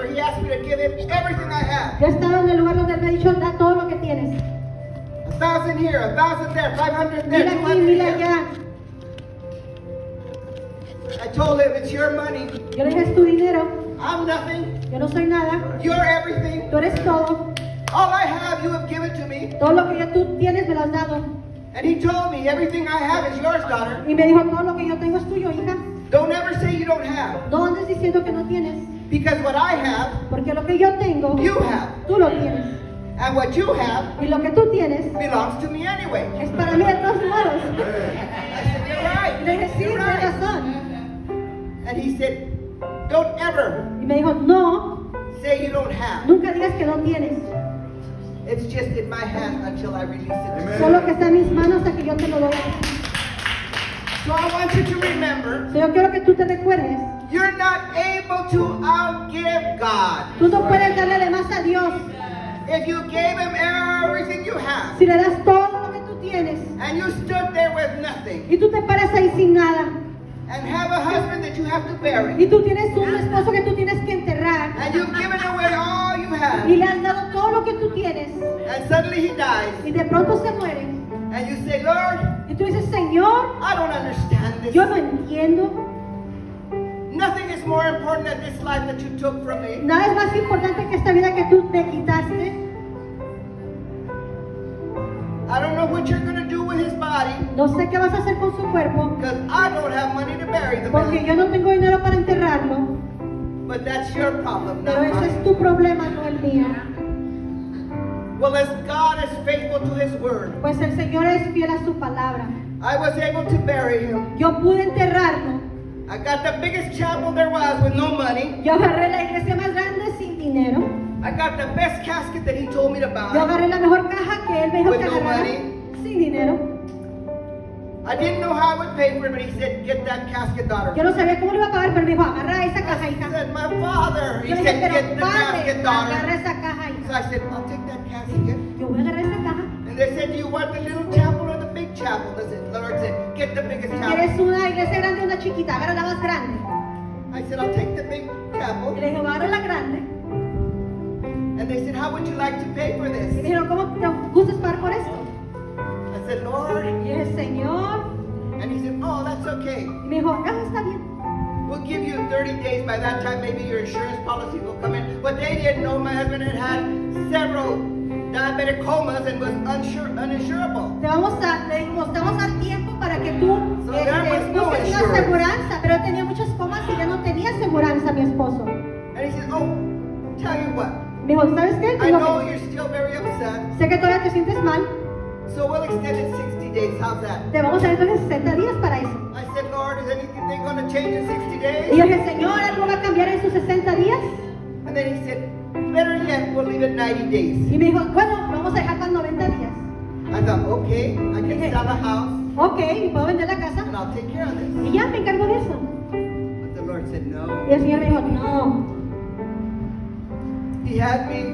where he asked me to give him everything I have. Yo he estado en el lugar donde me ha dicho, da todo lo que tienes. A thousand here, a thousand there, five hundred there, Mira two aquí, there. allá. I told him it's your money. Yo le dije, es tu dinero. I'm nothing. Yo no soy nada. You're everything. Tú eres todo. All I have, you have given to me. Todo lo que yo- tú tienes me lo has dado. And he told me everything I have is yours, daughter. Y me dijo, todo lo que yo tengo es tuyo, hija. Don't ever say you don't have. No andes diciendo que no tienes. Because what I have, Porque lo que yo tengo, you have. tú lo tienes. And what you have Y lo que tú tienes belongs to me anyway. es para mí de todos modos. I said, you're Y right. le dije, sí, You're tienes razón. And he said, don't ever Y me dijo, no, say you don't have. nunca digas que no tienes. It's just in my hand until I release it. you. Solo que está en mis manos hasta que yo te lo doy. So I want you to remember, So, yo quiero que tú te recuerdes. You're not able to outgive God. Tú no puedes darle de más a Dios. If you gave him everything you have, Si le das todo lo que tú tienes and you stood there with nothing, y tú te paras ahí sin nada and have a husband that you have to bury, y tú tienes un esposo que tú tienes que enterrar and you've given away all you y have, le has dado todo lo que tú tienes and suddenly he dies, y de pronto se muere and you say, Lord, y tú dices, Señor, I don't understand this. yo no entiendo. Nothing is more important than this life that you took from me. Nada es más importante que esta vida que tú te quitaste. I don't know what you're going to do with his body, No sé qué vas a hacer con su cuerpo because I don't have money to bury the porque yo no tengo dinero para enterrarlo. But that's your problem, Pero ese es tu problema, no el mío. Well, as God is faithful to his word, Pues el Señor es fiel a su palabra. I was able to bury him. Yo pude enterrarlo. I got the biggest chapel there was with no money. Yo agarré la iglesia más grande sin dinero. I got the best casket that he told me to Yo buy. agarré la mejor caja que él me dijo que no agarrara money. sin dinero. I didn't know how I would pay for it, but he said, get that casket, daughter. Yo no sabía cómo iba a pagar, pero me dijo, agarra esa caja, I said, my father. He Yo said, dije, get the padre, casket, agarra daughter. esa caja, So. I said, I'll take that casket. Yo voy a agarrar esa caja. And they said, do you want the little chapel chapel? I said, the Lord said, get the biggest chapel. ¿Quieres una iglesia grande o una chiquita? Agarra la más grande. I said, I'll take the big Y chapel. le dije, agarra la grande. And they said, how would you like to pay for Y this? dijeron, ¿cómo te gustas pagar por esto? I said, Lord. Y dije, Señor. And he said, oh, that's okay. Y me dijo, ah, está bien. We'll give you 30 days. By that time, maybe your insurance policy will come in. But they didn't know my husband had had several diabetic comas and was unsure, uninsurable. Te vamos a, le dijimos, te vamos a dar tiempo para que tú So no aseguranza, pero tenía muchas comas y ya no tenía aseguranza mi esposo. And he said, oh, tell you what. Me dijo, ¿sabes qué? I know que- you're still very upset. sé que todavía te sientes mal, So we'll extend it 60 days. How's that? te vamos a dar entonces 60 días para eso. I said, Lord, is anything going to change in 60 Y days? yo dije, Señor, ¿algo va a cambiar en sus 60 días? And then he said, better yet, we'll leave it 90 days. Y me dijo, bueno, vamos a dejar para 90 días. I thought, okay, I can sell a house Ok, puedo vender la casa. and I'll take care of this. Y ya me encargo de eso. But the Lord said, no. Y el Señor me dijo, no. He had me,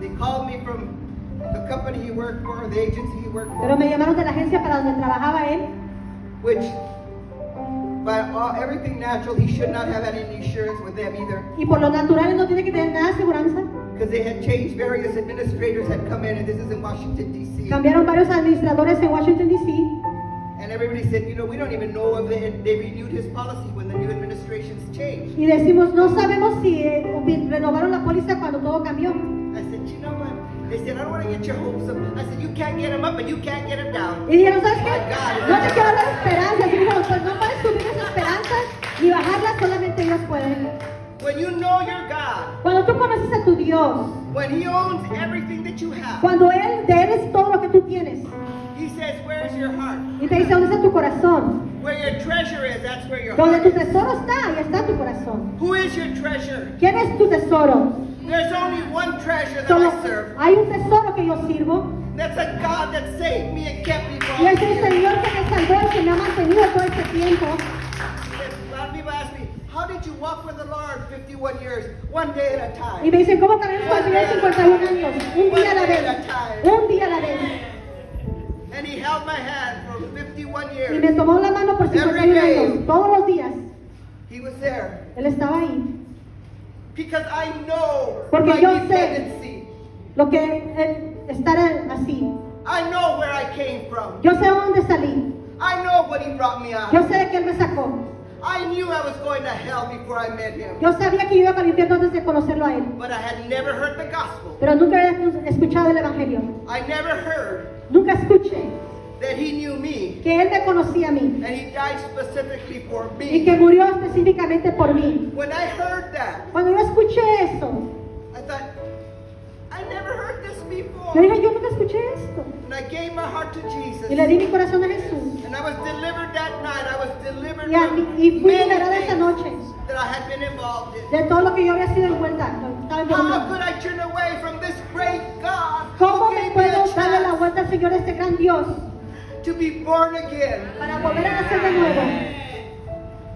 they called me from the company he worked for, the agency he worked Pero for, me llamaron de la agencia para donde trabajaba él. which by all, everything natural, he should not have had any insurance with them either. Y por lo natural no tiene que tener nada de aseguranza. Because they had changed, various administrators had come in, and this is in Washington, D.C. Cambiaron varios administradores en Washington, D.C. And everybody said, you know, we don't even know if they, they renewed his policy when the new administrations changed. Y decimos, no sabemos si eh, renovaron la póliza cuando todo cambió. I said, you know what? They said, I don't want to get your hopes up. I said, you can't get him up and you can't get him down. Y dijeron, ¿sabes qué? No te quiero dar esperanzas. Y dijeron, pues no puedes subir esas esperanzas ni bajarlas, solamente Dios puede. When you know your God, Cuando tú conoces a tu Dios, when He owns everything that you have, cuando Él, de Él es todo lo que tú tienes. He says, Where's your heart? Y te dice, ¿dónde está tu corazón? Where your treasure is, that's where your Donde heart tu is. tesoro está, ahí está tu corazón. Who is your treasure? ¿Quién es tu tesoro? There's only one treasure that Solo I serve. hay un tesoro que yo sirvo. That's a God that saved me and kept me from Y es el. Señor que me salvó, el que me ha mantenido todo este tiempo. A lot of people ask me, how did you walk with the Lord 51 years, one day at a time? Y me dicen, ¿cómo caminas con el Señor 51 años? Un día a la vez. Un día a la vez. And He held my hand for 51 Y me years. tomó la mano por 51 años. Todos los días. He was there. Él estaba ahí. Because I know Porque my yo sé. dependency. Lo que es estar así. I know where I came from. Yo sé dónde salí. I know what he brought me out. Yo sé de que Él me sacó. I knew I was going to hell before I met him. Yo sabía que iba para el infierno antes de conocerlo a Él. But I had never heard the gospel. Pero nunca había escuchado el Evangelio. I never heard Nunca escuché that he knew me que Él me conocía a mí. and he died specifically for Y que me. murió específicamente por mí. When I heard that, Cuando yo escuché eso, I thought, I never heard this yo before. dije, yo nunca escuché esto. And I gave my heart to Jesus. Y le di mi corazón a Jesús. And I was delivered that night. I was delivered Y, a- from y fui liberada esa noche that I had been involved in. de todo lo que yo había sido envuelta. estaba How involucrada. could I turn away from this great God ¿Cómo me me puedo darle la vuelta al Señor, este gran Dios, to be born again? para volver a nacer de nuevo?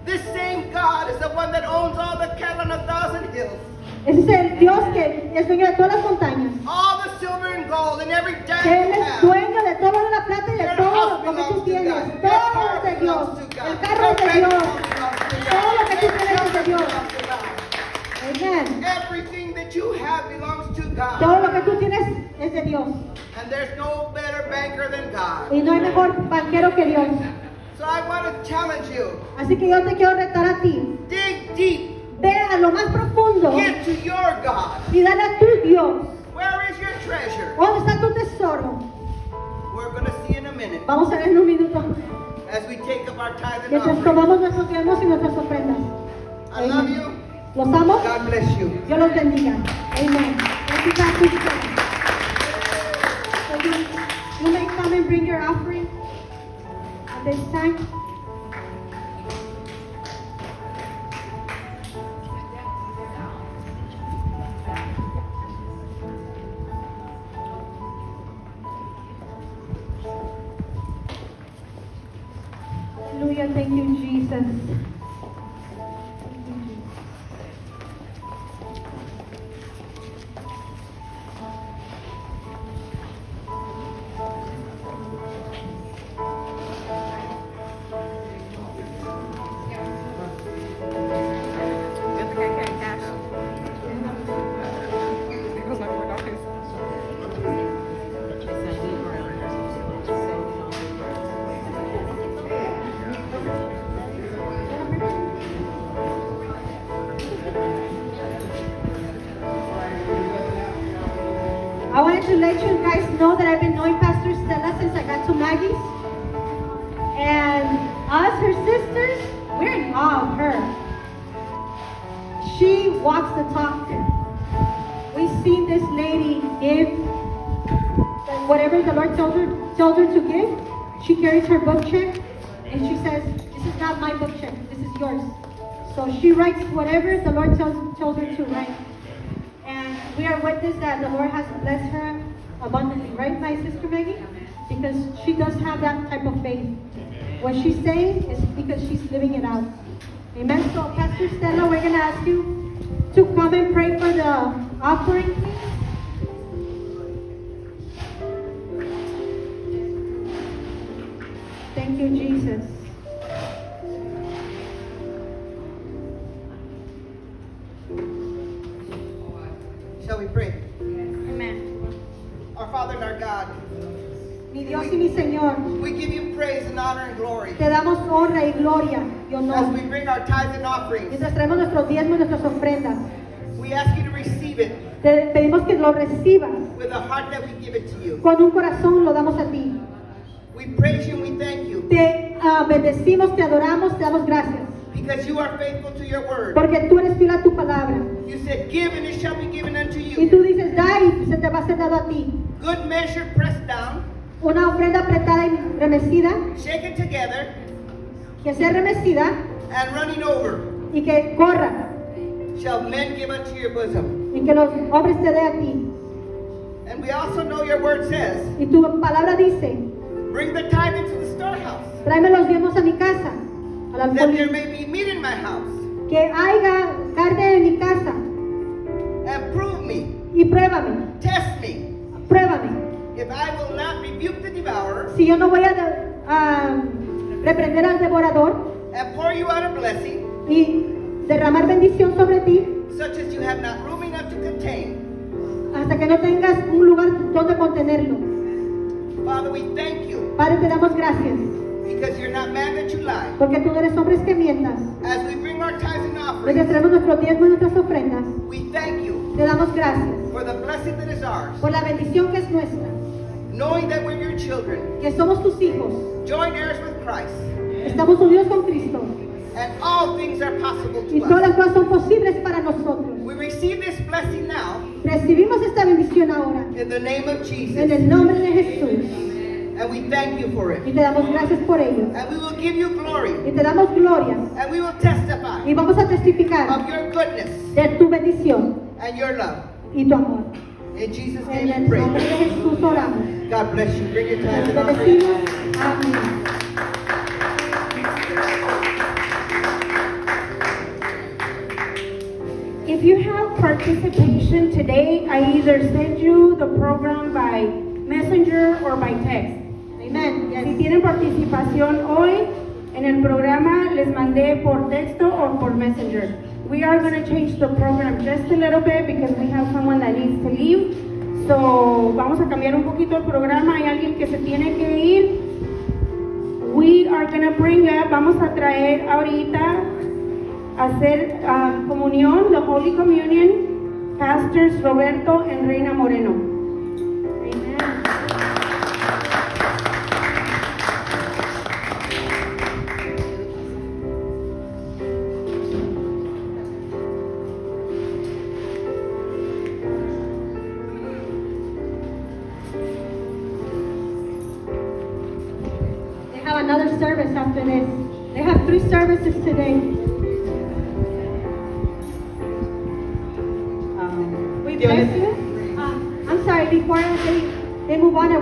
This same God is the one that owns all the cattle on a thousand hills, Ese es el Dios que es dueño de todas las montañas. all the silver and gold, and every Que dime Él es dueño de todo de la plata y de todo lo que tú tienes. Todo es de Dios. belongs to God. El carro es de Dios. bank belongs to God. Todo lo que tú tienes es de Dios. belong to God. Amen. Everything that you have belongs to Todo God. lo que tú tienes es de Dios. And there's no better banker than God. Y no hay mejor banquero que Dios. So I want to challenge you. Así que yo te quiero retar a ti. Dig deep. Ve a lo más profundo Get to your God. y dale a tu Dios. Where is your treasure? ¿Dónde está tu tesoro? We're going to see in a minute Vamos a ver en un minuto. as we take up our tithe and Mientras tomamos nuestros diezmos y nuestras ofrendas. I love you. ¿Los amo? God bless you. Dios los bendiga. Amen. Bring your offering at this time. To give. She carries her book check and she says, This is not my book check, this is yours. So she writes whatever the Lord tells, told her to write. And we are witness that the Lord has blessed her abundantly, right, my sister Maggie? Because she does have that type of faith. What she's saying is because she's living it out. Amen. So, Pastor Stella, we're going to ask you to come and pray for the offering. Thank you, Jesus. Shall we pray? Amen. Our Father and our God, Mi Dios y mi Señor, we give you praise and honor and glory te damos honra y gloria y as we bring our tithes and offerings. Mientras traemos nuestros diezmos y nuestras ofrendas, We ask you to receive it te pedimos que lo recibas. with a heart that we give it to you. Con un corazón lo damos a ti. We praise you and we thank you Te ah, bendecimos, te adoramos, te damos gracias. because you are faithful to your word. Porque tú eres fiel a tu palabra. You said, Give and it shall be given unto Y you. tú dices, da y se te va a ser dado a ti. Good measure pressed down, Una ofrenda apretada y remecida, shaken together, que sea remecida and running over y que corra. shall men give unto your bosom. Y que los hombres te dé a ti. And we also know your word says, Y tu palabra dice, Bring the tithe into the storehouse, tráeme los diezmos a mi casa. That there may be meat in my house. Que haya carne en mi casa. And prove me, Y pruébame. test me, Pruébame. if I will not rebuke the devourer Si yo no voy a, de- a reprender al devorador and pour you out a blessing, y derramar bendición sobre ti, such as you have not room enough to contain. hasta que no tengas un lugar donde contenerlo. Father, we thank you Padre, te damos gracias, because you're not man that you lie. porque tú eres hombres que mientas. As we bring our tithes and Mientras offerings, tenemos nuestros diezmos y nuestras ofrendas, we thank you te damos gracias for the blessing that is ours, por la bendición que es nuestra, knowing that we're your children, que somos tus hijos, joint heirs with Christ, estamos unidos con Cristo and all things are possible y to todas us. las cosas son posibles para nosotros. We receive this blessing now Recibimos esta bendición ahora in the name of en Jesus, el nombre de Jesús and we thank you for y it. te damos gracias por ello And we will give you glory, y te damos gloria and we will testify y vamos a testificar of your goodness de tu bendición and your love. y tu amor. In Jesus' En name el we nombre de pray. Jesús oramos. God bless you. Bring your Te tithes and offerings. bendecimos. Amén. If you have participation today, I either send you the program by messenger or by text. Amen. Yes. Si tienen participación hoy en el programa, les mandé por texto o por messenger. We are going to change the program just a little bit because we have someone that needs to leave. So, vamos a cambiar un poquito el programa. Hay alguien que se tiene que ir. We are going to bring up, vamos a traer ahorita hacer ah, comunión, the Holy Communion, Pastors Roberto and Reina Moreno. Amen.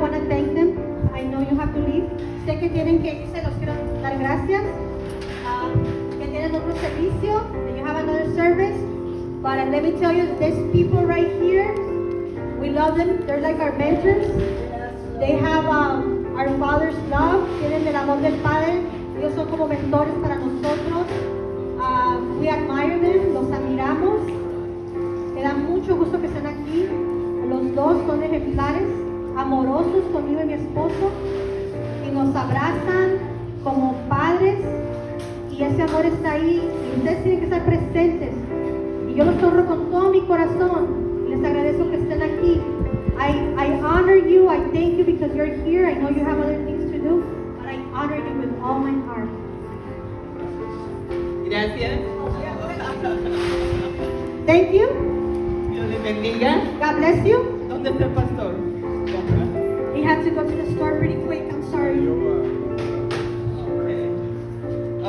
Want to thank them. I know you have to leave. Que tienen que irse, los quiero dar gracias. Um, que tienen otro servicio, you have another service. But let me tell you, these people right here, we love them. They're like our mentors. They have um, our Father's love. Tienen el amor del Padre. Ellos son como mentores para nosotros. Uh, we admire them, los admiramos. Me da mucho gusto que estén aquí. Los dos son ejemplares, amorosos conmigo y mi esposo. Y nos abrazan como padres. Y ese amor está ahí. Y ustedes tienen que estar presentes. Y yo los honro con todo mi corazón. Les agradezco que estén aquí. I, I honor you. I thank you because you're here. I know you have other things to do. But I honor you with all my heart. Gracias. Thank you. Dios les bendiga. God bless you. ¿Dónde está el pastor? Had to go to the store pretty quick. I'm sorry.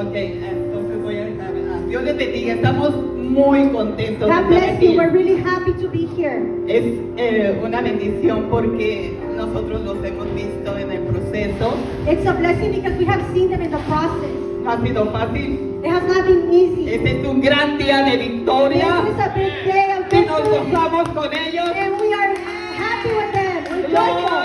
Ok, entonces voy a ah, Dios les bendiga. Estamos muy contentos God bless you. We're really happy to be here. Es eh, una bendición porque nosotros los hemos visto en el proceso. It's a blessing because we have seen them in the process. No ha sido fácil. It has not been easy. Este es un gran día de This victoria. is a big day of Y nos victory. gozamos con ellos. And we are happy with them. We're joyful.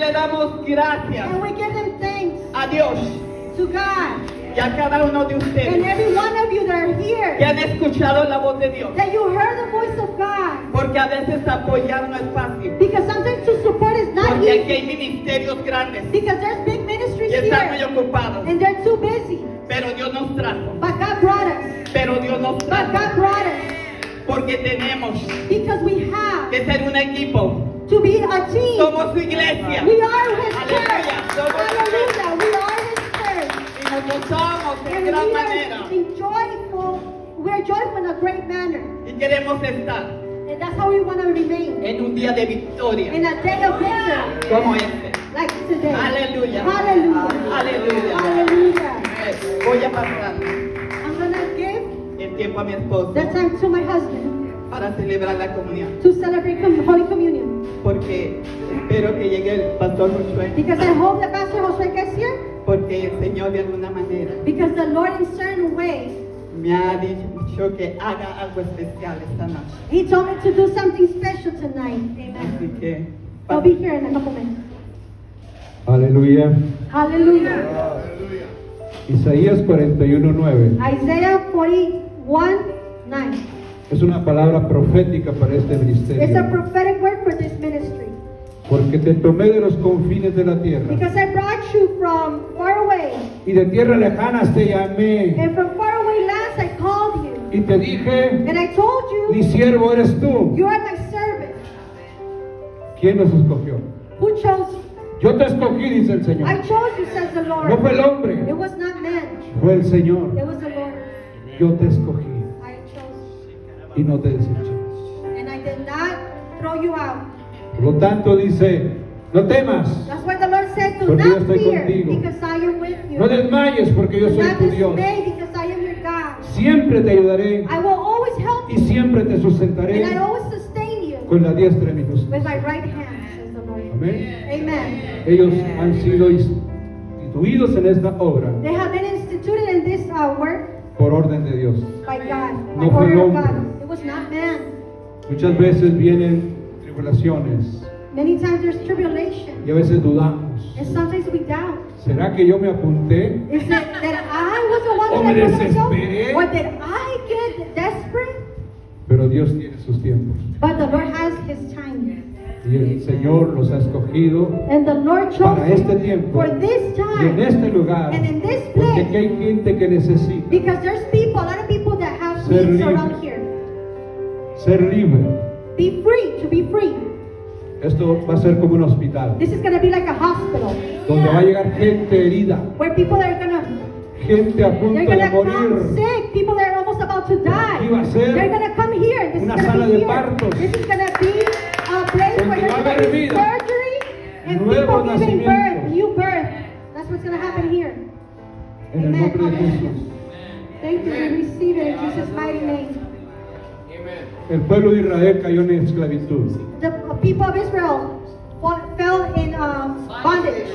le damos gracias And we give them thanks a Dios to God. y a cada uno de And ustedes every one of you that are que here, han escuchado la voz de Dios. that you heard the voice of God. Porque a veces apoyar no es fácil. Because sometimes to support is not Porque aquí easy. hay ministerios grandes Because there's big ministries y están muy ocupados. And they're too busy. Pero Dios nos trajo. But God brought us. Pero Dios nos But God trajo. brought us. Porque tenemos Because we que ser un equipo. to be a team. Somos su iglesia. We are His Aleluya. church. Somos Hallelujah. We are His church. y nos gozamos en And gran we manera. are in joyful. We are joyful in a great manner. Y queremos estar And that's how we want to remain. en un día de victoria In a day of victory. como este. Like today. Aleluya. Hallelujah. Aleluya. Hallelujah. Eh, Voy a pasar. I'm to give tiempo a mi esposo that time to my husband para celebrar la comunión. to celebrate com- Holy Communion. Porque espero que llegue el pastor Josué. Because I hope that Pastor Josue gets here. Porque el Señor de alguna manera Because the Lord in certain way, me ha dicho que haga algo especial esta noche. He told me to do something special tonight. Amen. Así que I'll be here in a couple minutes. Aleluya. Hallelujah. Isaías 41:9 Isaiah 41, 9. Es una palabra profética para este It's a ministerio. prophetic word for this ministry. Porque te tomé de los confines de la tierra Because I brought you from far away, y de tierras lejanas te llamé and from far away lands I called you. y te dije, And I told mi you, siervo eres tú. you are my servant. ¿Quién nos escogió? Who chose you? Yo te escogí, dice el I Señor. chose you, says the No fue el Lord. hombre, It was not man, fue el Señor. it was the Lord. Yo te escogí I y no te deseché. you. And I did not throw you out. Por lo tanto dice, no temas, That's why the Lord said, do Porque yo estoy fear, contigo. because I am with you. no desmayes porque yo Do soy tu Dios. dismay, because I am your God. Siempre te ayudaré I will always help y siempre te sustentaré and I always sustain you con la diestra de mi justicia. with my right hand, says the Lord. Amén. Amen. Ellos han sido instituidos en esta obra They have been instituted in this uh, work por orden de Dios. by God, by No fue hombre. God. Was not man. Muchas veces vienen tribulaciones Many times there's tribulation, y a veces dudamos. and sometimes we doubt. ¿Será que yo me apunté? Is it that I was the O me desesperé. Or did I get desperate? Pero Dios tiene sus tiempos. But the Lord has His time. Y el Señor los ha escogido And the Lord chose para este tiempo for this y en este lugar. Porque hay gente que necesita there's ser libre. Be free, to be free. Esto va a ser como un hospital, This is going to be like a hospital donde va a llegar gente herida, where people are going to gente a They're punto de gonna come morir. sick. People that are almost about to die. Aquí va a ser They're gonna come here. This una is sala gonna be de here. partos. This is gonna be a place Donde where va a haber be vida. surgery and Nuevos people giving birth, new birth. That's what's gonna happen here. En el Amen. nombre de. Jesús. Thank you. We receive it in Jesus' mighty name. El pueblo de Israel cayó en esclavitud. The people of Israel fell in um, bondage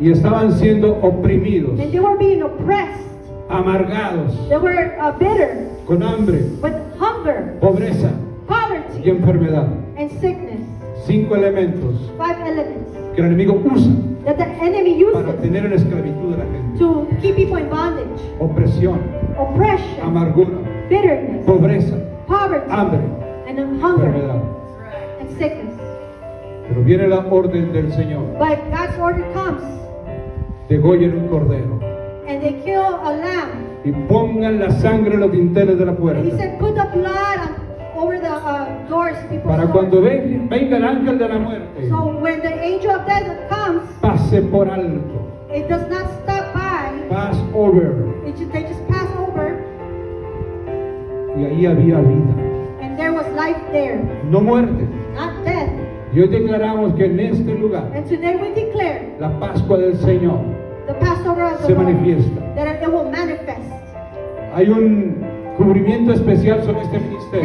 Y estaban siendo oprimidos, and they were being oppressed. amargados, They were uh, bitter con hambre, with hunger, pobreza y poverty, enfermedad. and sickness. Cinco elementos Five elements. Que el enemigo usa that the enemy para uses tener en esclavitud a la gente. to keep people in bondage, Opresión, oppression, amargura, bitterness, pobreza, poverty, hambre, and hunger enfermedad. and sickness. Pero viene la orden del Señor. But God's order comes, Degollen un cordero and they kill a lamb. y pongan la sangre en los dinteles de la And he puerta. said, put the blood on, over the uh, doors, Para doors. cuando venga, venga el ángel de la muerte, So when the angel of death comes, pase por alto. it does not stop by. Pass over. It just, they just pass over, Y ahí había vida, and there was life there, no muerte. not death. Y hoy declaramos que en este lugar And today we declare la Pascua del Señor the Passover of the se Lord, manifiesta. that it will manifest. Hay un cubrimiento especial sobre este ministerio.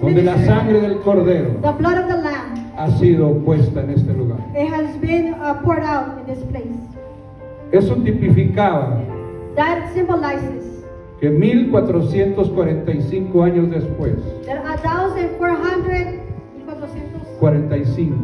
Donde la sangre del cordero ha sido puesta en este lugar. Eso tipificaba que 1445 años después 45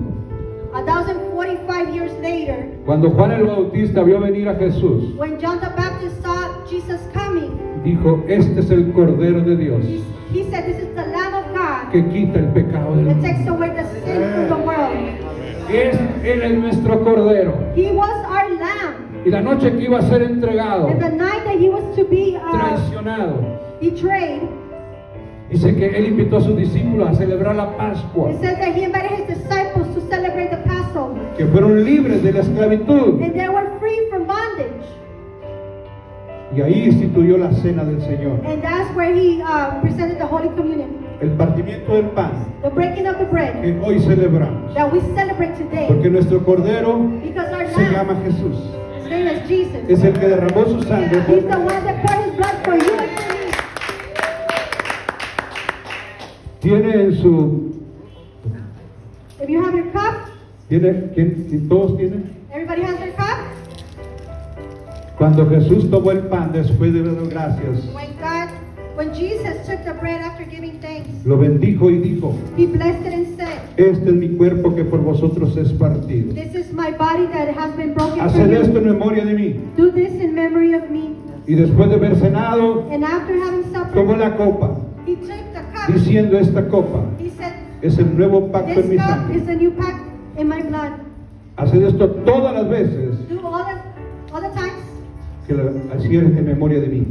a thousand forty-five years later, cuando Juan el Bautista vio venir a Jesús, when John the Baptist saw Jesus coming, dijo, este es el Cordero de Dios he, he said, "This is the Lamb of God que quita el pecado del that mundo. takes away the sin from the world." Es, él es nuestro Cordero. He was our Lamb, Y la noche que iba a ser entregado, and the night that he was to be uh, traicionado, betrayed, dice que él invitó a sus discípulos a celebrar la Pascua, it says that he invited his disciples to celebrate the que fueron libres de la esclavitud. And they were free from bondage. Y ahí instituyó la cena del Señor. And that's where he uh, presented the Holy Communion. El partimiento del pan the breaking of the bread, que hoy celebramos. That we celebrate today, porque nuestro Cordero se llama Jesús. Name is Jesus. Es el que derramó su sangre. He's the one that poured his blood for you tiene su if you have your cup, ¿Tiene? ¿quién- ¿Todos tienen? everybody has their cup. Cuando Jesús tomó el pan después de dar gracias, When God, when Jesus took the bread after giving thanks, lo bendijo y dijo, He blessed it and said, este es mi cuerpo que por vosotros es partido. This is my body that has been broken for esto en memoria de mí. Do this in memory of me. Y después de haber cenado, And after having tomó supper, la copa, He took the cup. diciendo esta copa He said, es el nuevo pacto en mi This cup sangre. is the new pact in my blood. Haced esto todas las veces Do all the, all the times que lo hacieres en memoria de mí.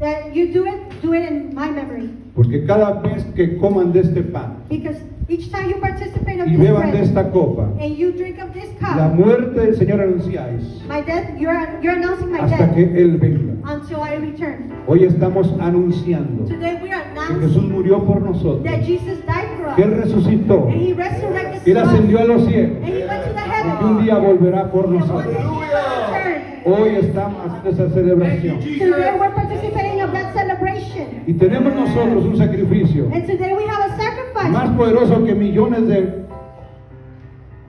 that you do it, do it in my memory. Porque cada vez que coman de este pan Because each time you participate of y beban de esta copa, and you drink of this la cup, muerte del Señor anunciáis my death, you're, you're announcing my hasta death que Él venga. until I return. Hoy estamos anunciando Today we are que Jesús announcing murió por nosotros, that Jesus died for que Él us. resucitó, And he resurrected que Él ascendió a los cielos And he went to the y que un día volverá por And nosotros. Hoy estamos haciendo esa celebración Today we're participating of that celebration. Y tenemos nosotros un sacrificio And today we have a sacrifice más poderoso que millones de,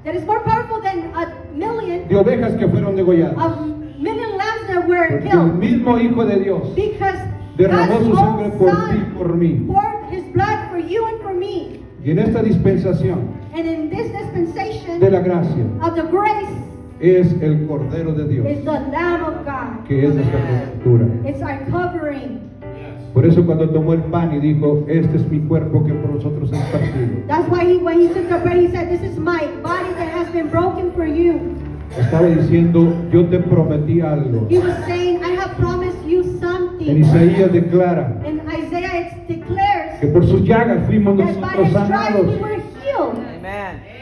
that is more powerful than a million de ovejas que fueron degolladas. of million lambs that were Porque el killed. mismo Hijo de Dios Because derramó God's su sangre own por ti y son por mí. poured his blood for you and for me. Y en esta dispensación And in this dispensation de la gracia of the grace es el Cordero de Dios, is the Lamb of God. que es nuestra cobertura. It's our covering. Por eso cuando tomó el pan y dijo, este es mi cuerpo que por vosotros es partido, That's why he, when he took the bread, he said, This is my body that has been broken for you. estaba diciendo, yo te prometí algo. He was saying, I have promised you En something. Isaías declara In Isaiah, declares que por sus llagas fuimos that by nosotros his stripes sanados we were healed.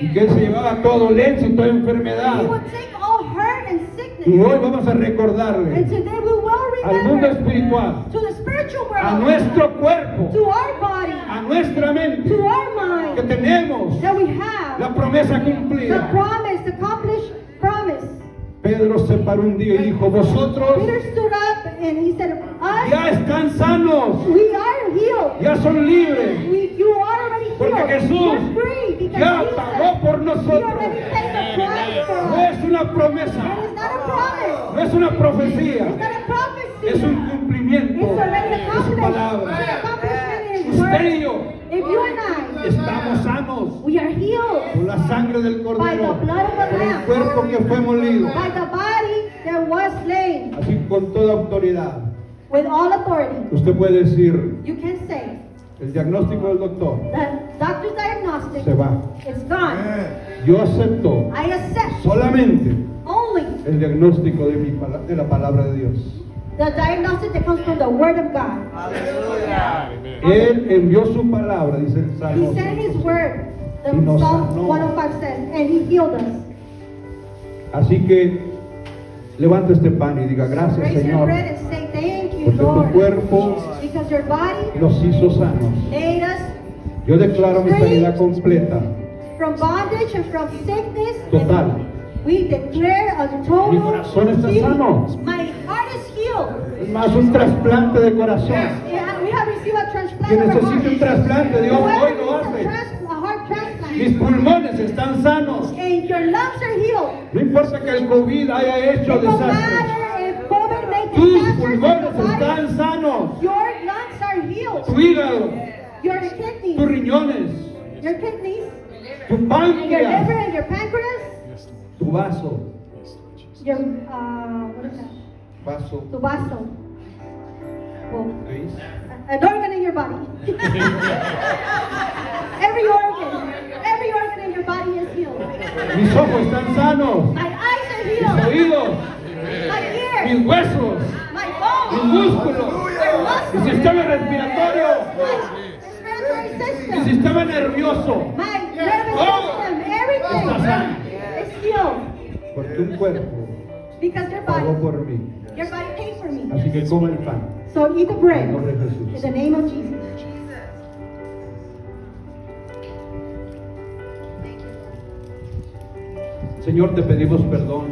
y que él se llevaba todo dolencia y toda He enfermedad. would take all hurt and Y sickness. hoy vamos a And recordarle today we will al mundo remember espiritual, to the spiritual a world, nuestro cuerpo, to our body, a nuestra mente, to our que mind, tenemos that we have. la promesa the cumplida. Pedro se paró un día y dijo, vosotros ya están sanos, ya son libres, porque Jesús ya pagó por nosotros. No es una promesa, no es una profecía, es un cumplimiento. De su palabra yo If you and I, estamos sanos we are healed por la sangre del by the Cordero, blood of the por el Lamb, cuerpo que fue molido, by the body that was slain, así con toda autoridad. with all authority. Usted puede decir, You can say, el diagnóstico del doctor doctor's diagnostic se va. is gone. Yo acepto I accept solamente only el diagnóstico de, mi, pala- de la palabra de Dios. The diagnostic that comes from the Word of God. Él envió su palabra, dice el Salmo. He sent His Word. The Psalm sanó. 105 says, and He healed us. Así que levanta este pan y diga gracias Señor, say, you, porque tu cuerpo Because your body nos hizo sanos. made us Yo declaro mi sanidad completa, from bondage and from sickness. total. We declare a total Mi corazón está healing. sano. My heart is healed. Más, un trasplante de corazón. Yeah, we have received a transplant Que necesite un trasplante, Dios hoy lo hace. Mis pulmones están sanos. And your lungs are healed. No importa que el COVID haya hecho desastres. Tus pulmones están sanos. Your lungs are healed. Tu hígado, Your tus kidneys, riñones, your kidneys, tu and your liver páncreas, and your pancreas, tu vaso, your uh, what is that? vaso. Tu vaso. Well, ¿veis? an organ in your body. every organ, every organ in your body is healed. Mis ojos están sanos. My eyes are Mis healed. oídos, My ears, mis huesos, my mis bones, músculos, my mi muscles, sistema respiratorio, my respiratory mi system, sistema nervioso. my nervous Oh. system, everything Porque un cuerpo because your pagó por mí. your body paid for me. Así que come el pan. So eat the bread En nombre de in Jesús. the name of Jesus. Señor, te pedimos perdón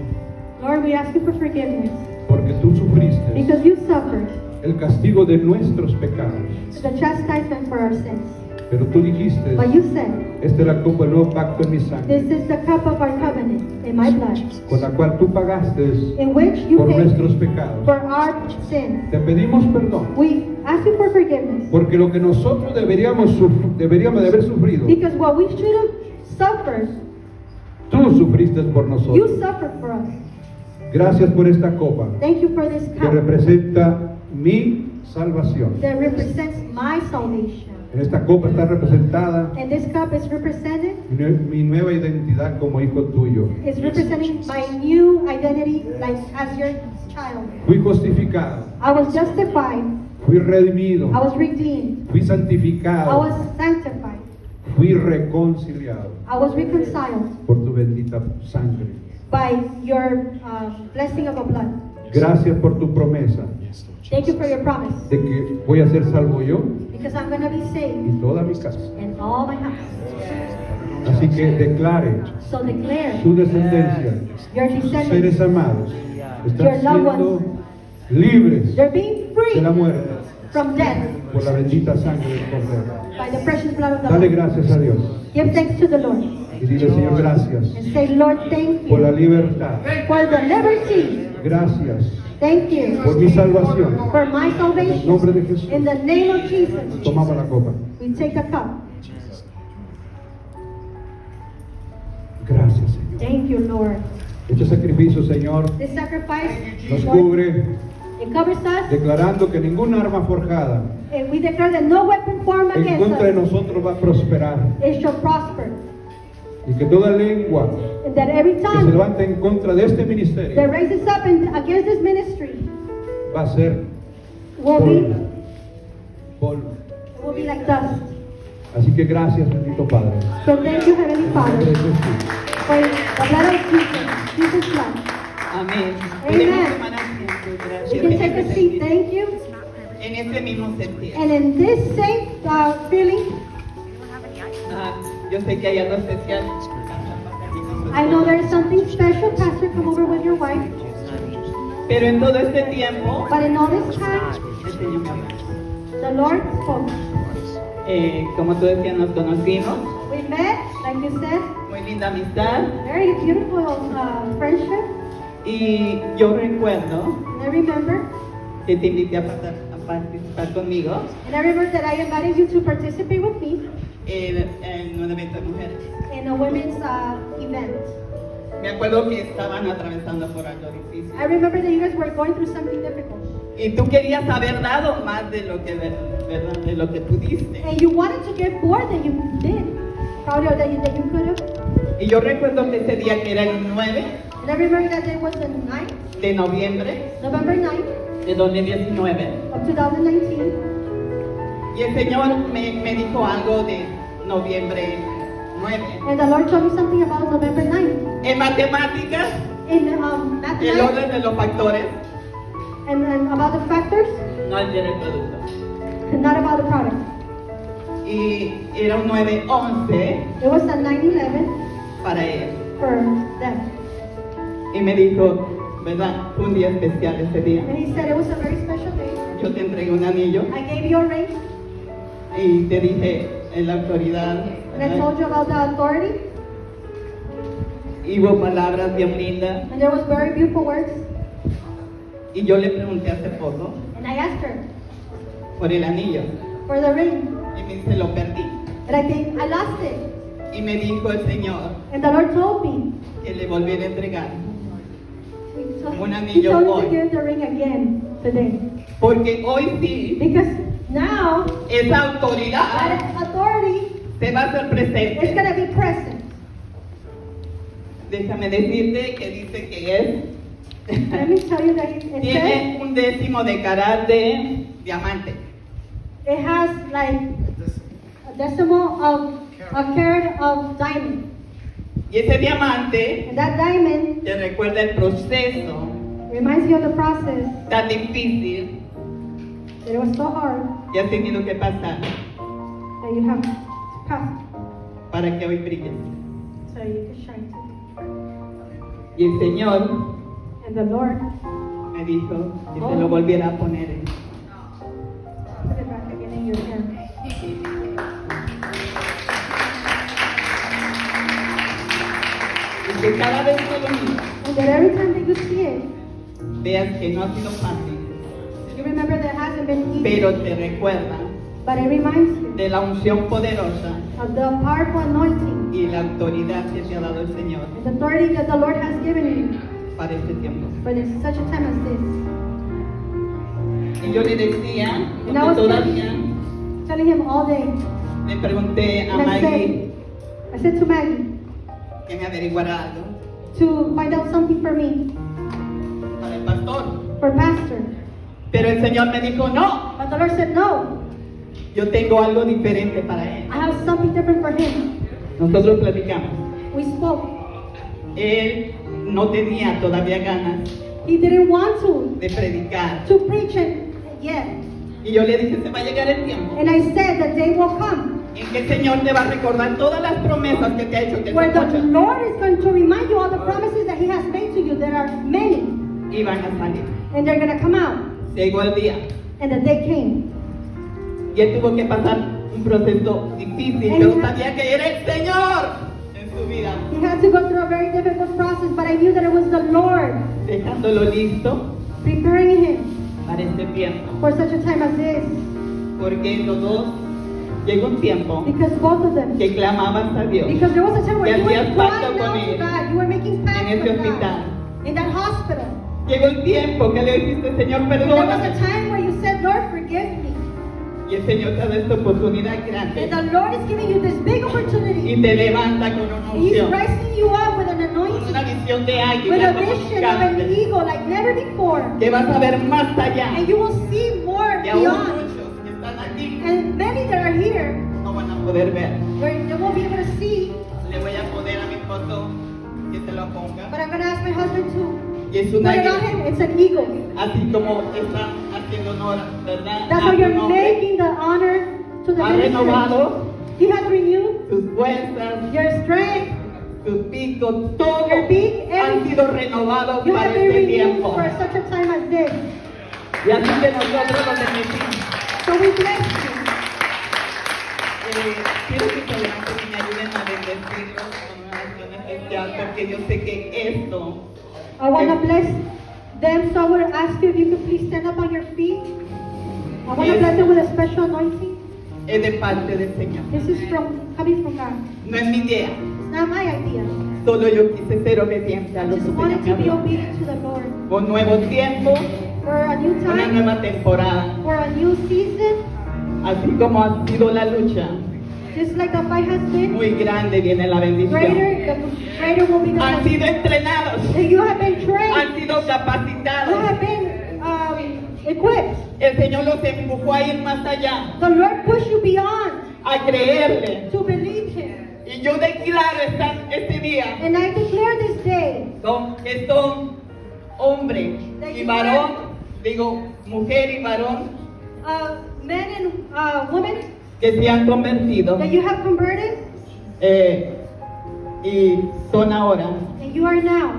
Lord, we ask you for forgiveness porque tú sufriste because you suffered el castigo de nuestros pecados. the chastisement for our sins. Pero tú dijiste, But you said, esta es la copa del nuevo pacto en mi sangre, This is the cup of our covenant in my blood, con la cual tú pagaste in which you por paid nuestros pecados. for our sins. Te pedimos perdón, We ask you for forgiveness porque lo que nosotros deberíamos, suf- deberíamos de haber sufrido, because what we should have suffered, tú sufriste por you nosotros. suffered for us. Gracias por esta copa Thank you for this que cup representa mi salvación. that represents my salvation. En esta copa está representada And this cup is represented, mi mi nueva identidad como hijo tuyo. is representing my new identity like as your child. Fui justificado, I was justified, fui redimido, I was redeemed, fui I santificado, was sanctified, fui reconciliado. I was reconciled por tu bendita sangre. by your uh, blessing of a blood. Gracias por tu promesa. Thank you for your promise. De que voy a ser salvo yo because I'm going to be saved y toda mi casa. and all my house. Así que declare So declare su descendencia, your seres descendants, amados, están Your loved siendo libres they're being de la free muerte from death por la bendita sangre del Cordero. by the precious blood of the Dale Lord. gracias a Dios Give thanks to the Lord y dile Señor gracias and say, Lord, thank por la you libertad. for the liberty. Gracias Thank you por mi salvación. for my En el nombre salvation. de Jesús. In the name of Jesus, Tomamos la copa. we take a cup. Gracias, Señor. Thank you, Lord. Este sacrificio, Señor, This sacrifice, nos cubre it covers us. declarando que ninguna arma forjada we that no weapon formed en against contra de us nosotros va a prosperar it shall prosper. Y que toda lengua And that every que se levante en contra de este that ministerio raises up in, against this ministry va a ser will be, polvo. will be like dust. Así que gracias, bendito Padre. So thank you, Heavenly de Father, Jesús. for the blood of Jesus, blood. Amén. Amen. You can take a seat, thank you. En este mismo sentido. And in this same uh, feeling, Ah, yo sé que hay algo especial. I know there is something special. Pastor, come over with your wife. Pero en todo este tiempo, But in all this time, el Señor me habló. the Lord spoke. Eh, como tú decías, nos conocimos. We met, like you said, Muy linda amistad. very beautiful uh, friendship. Y yo recuerdo And I remember, que te invité a, pasar- a participar conmigo and I remember that I invited you to participate with me en, en un evento de mujeres. in a women's uh, event. Me acuerdo que estaban atravesando por algo difícil. I remember that you guys were going through something difficult. Y tú querías haber dado más de lo que, ¿verdad? De lo que pudiste. And you wanted to give more than you did. Or that you, that you could have. Y yo recuerdo que ese día que era el 9 And I remember that day was the 9th, de noviembre November 9th de 2019. of 2019. Y el Señor me, me dijo algo de noviembre 9. And the Lord told me something about November 9th. En matemáticas, In um, el orden de los factores and, and about the factors, no el producto. not about the product. Y era un 9-11 It was a 9-11 para él. for them. Y me dijo, ¿verdad? Fue un día especial ese día. And he said it was a very special day. Yo te entregué un anillo I gave you a ring, y te dije en la autoridad. and I told you about the authority, Y hubo palabras bien lindas. and there was very beautiful words. Y yo le pregunté hace poco And I asked her por el anillo. for the ring, Y me dice, lo perdí. and I think I lost it. Y me dijo el Señor And the Lord told me, que le volviera a entregar. he told, Un he anillo told me hoy. to give the ring again today. Porque hoy sí, Because now, esa autoridad that authority se va a hacer presente. going to be present. Déjame decirte que dice que es. Let me tell you that it, it Tiene says un décimo de carat de diamante. it has like a decimal of a carat of diamond. Y ese diamante And that diamond te recuerda el proceso reminds you of the process tan difícil It was so hard. Y has tenido que pasar. That you have passed. Para que hoy brilles. So you can shine today. Y el Señor And the Lord me dijo que oh. se lo oh. volviera a poner en Put it back again in your hand. que cada vez que lo miras, veas que no ha sido fácil you remember that hasn't been easy, pero te recuerda but it reminds you de la unción poderosa of the powerful anointing y la autoridad que te ha dado el Señor and the authority that the Lord has given you para este tiempo. for this, such a time as this. Y yo le decía, And I was todavía Telling him all day, le pregunté a and I Maggie said, I said to Maggie que me averiguara algo to find out something for me, para el pastor. for Pastor. Pero el Señor me dijo, no, But the Lord said, no, yo tengo algo diferente para él. I have something different for him. Nosotros platicamos. We spoke. Él no tenía todavía ganas He didn't want to, de predicar. to preach it yet. Y yo le dije, se va a llegar el tiempo And I said, the day will come en que el Señor te va a recordar todas las promesas que te ha hecho, que where the Lord is going to remind you all the promises that He has made to you. There are many, y van a salir. and they're going to come out. Llegó el día And the day came. y él tuvo que pasar un proceso difícil. Yo sabía que era el Señor en su vida, He had to go through a very difficult process, but I knew that it was the Lord dejándolo listo preparing him para este tiempo. for such a time as this. Porque los dos llegó un tiempo Because both of them. que clamabas a Dios. Because there was a time where Que you were hacías pacto con out to él. God. You were making En ese with hospital. God. In that hospital. Llegó el tiempo que le dijiste, Señor, There was a perdóname. time where you said, Lord, forgive me. Y el Señor te da esta oportunidad And grande the Lord is giving you this big y opportunity. te levanta con una He's raising you up with an con anointing, una visión de with águila, a como vision of an eagle like never before. que vas a ver más allá. And you will see more Y aún beyond. muchos que están aquí And many that are here, no van a poder ver. where they won't be able to see, Le voy a poner a mi esposo que se lo ponga. but I'm going to ask my husband to Y es put un it on águila, him. It's an eagle. así como están haciendo honor, ¿verdad? That's how you're making the honor to the Ha ministry. renovado He has renewed sus fuerzas, your strength. su pico, todo Your beak, han sido renovados You para have been este renewed tiempo. for such a time as this. Y así que nosotros los bendecimos. So we bless you. Eh, quiero que y me ayuden a bendecirlos con una oración especial porque yo sé que esto I want to bless them, so I would ask you if you could please stand up on your feet. I want to bless them with a special anointing. es de parte del Señor. This is from coming from God. No es mi idea, It's not my idea. solo yo quise ser obediente a lo que just el wanted to be obedient to the Lord. Un nuevo tiempo, For a new una nueva temporada, for a new season, así como ha sido la lucha, just like the fight has been, muy grande viene la bendición. greater, the greater will be the Han sido entrenados, You have been trained. han sido You have been um, equipped. El Señor los empujó a ir más allá, The Lord pushed you beyond a creerle. to believe Him. Y yo declaro esta- este día And I declare this day son, que son hombre y varón, digo mujer y varón, uh, men and uh, women que se han convertido that you have converted, eh, y son ahora and you are now.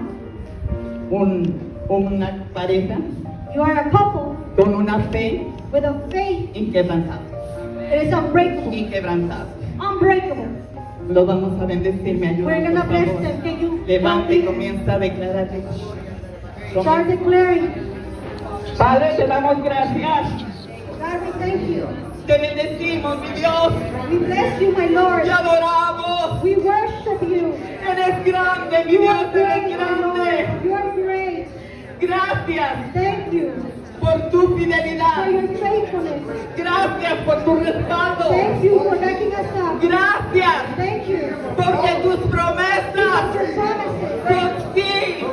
un- una pareja You are a couple con una fe with a faith inquebrantable. that is unbreakable. Inquebrantable. Unbreakable. Lo vamos a bendecir, me We're ayudan, gonna bless favor. them. Can you Levante y comienza a declarar. Start declaring. Padre, te damos gracias. God, we thank you. Te bendecimos, mi Dios. We bless you, my Lord. Te adoramos. We worship you. Eres grande, mi You Dios, are great, eres Lord. grande. You are great. Gracias Thank you por tu for fidelidad. your faithfulness. Gracias por tu respaldo. Thank you for backing us up. Gracias Thank you. porque tus Because promesas your promises, son sí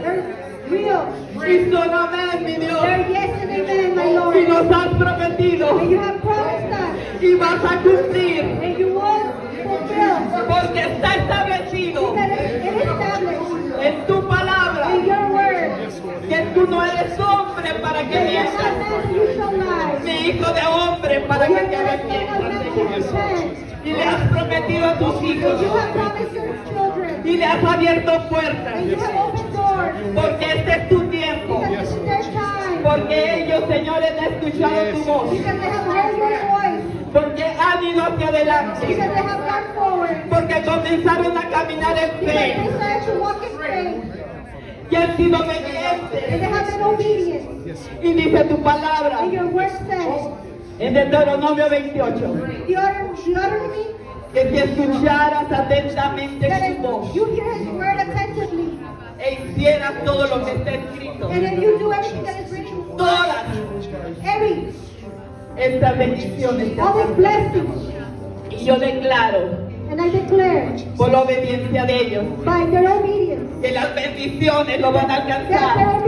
they're real. y son amén, mi Dios. They're yes and amen, my Lord. Y nos has prometido And you have promised us, y vas a cumplir porque está establecido en tu palabra que tú no eres hombre para que mientas, ni hijo de hombre para que te arrepientas. Y le has prometido a tus hijos y le has abierto puertas porque este es tu tiempo. Porque ellos, señores, han escuchado tu voz porque han ido hacia adelante, porque comenzaron a caminar en fe. y han sido obedientes. Y dice tu palabra. En Deuteronomio 28 que si escucharas atentamente su voz e hicieras todo lo que está escrito, todas, estas bendiciones Y yo declaro and I declare por la obediencia de ellos by their obedience, que las bendiciones lo van a alcanzar,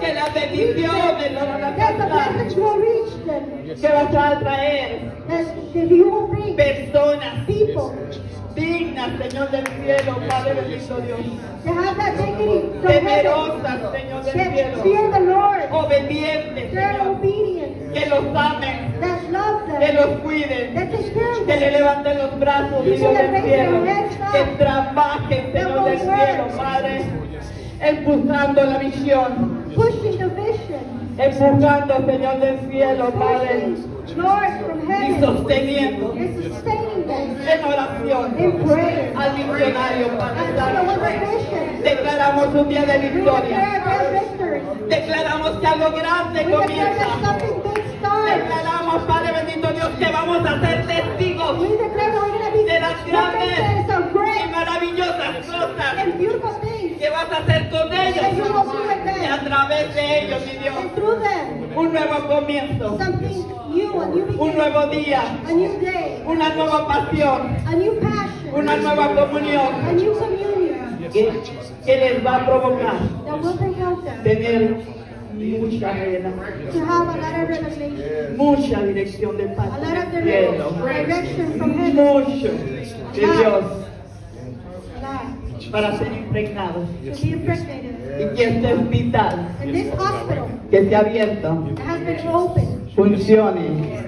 que las bendiciones lo van a alcanzar, que vas a traer that, that you will bring personas people dignas, Señor del cielo, Padre bendito Dios, to have that dignity from heaven, temerosas, Señor del that cielo, fear the Lord, obedientes, they're Señor, obedient, que los amen, that love que them, los cuiden, that take care of que le them, levanten los brazos, Dios del cielo, que trabajen, Señor del cielo, Padre, empujando la visión, pushing the vision, empujando, Señor del cielo, Padre, pushing Lord from y heaven, sosteniendo and sustaining them en oración in prayer. al misionario, Padre And so with Santo. the vision, Declaramos un día de we victoria. declare their victory. Declaramos que algo grande We declare comienza. that something big starts. Declaramos, Padre bendito Dios, que vamos a ser testigos We declare that we're going to be de las grandes witnesses of y great maravillosas cosas ¿Qué vas a hacer con ellos? A través de ellos, mi Dios. Un nuevo comienzo. Un nuevo día. Una nueva pasión. Una nueva comunión. Que, que les va a provocar tener mucha revelación, mucha dirección de parte mucho de Dios para ser impregnados. to be impregnated. Y que este hospital que se ha abierto funcione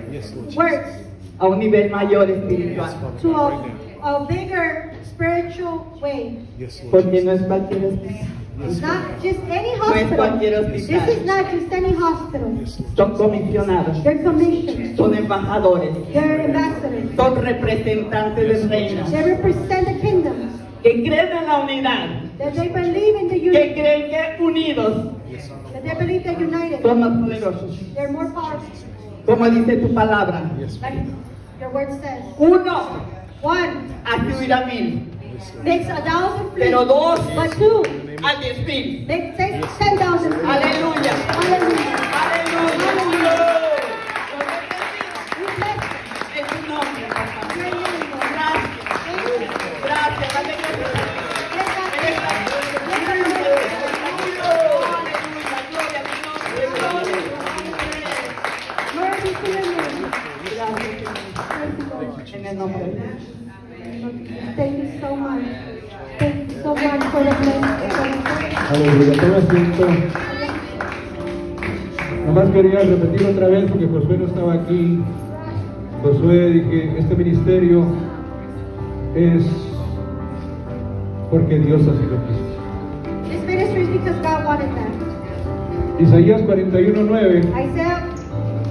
works a un nivel mayor espiritual. to a, a bigger spiritual way. Porque no es cualquier hospital. It's not just any No es hospital. This is not just any hospital. Son comisionados, They're commissioned. son embajadores, They're ambassadors. son representantes del reino. They represent the kingdom. Que creen en la unidad, That they believe in the que unity. creen que unidos That they believe they're united. son más poderosos. They're more powerful. Como dice tu palabra, Like your word says. uno One hace huir a mil, makes a thousand flee. pero dos But two a diez mil. makes ten thousand flee. Aleluya. Hallelujah. Aleluya. El nombre de Jesús. Thank you so much. Thank you so much for the blessing. Aleluya, asiento. Nomás quería repetir otra vez porque Josué no estaba aquí. Josué dije, este ministerio es porque Dios así lo quiso. This ministry is because God wanted that. Isaías 41.9 Isaiah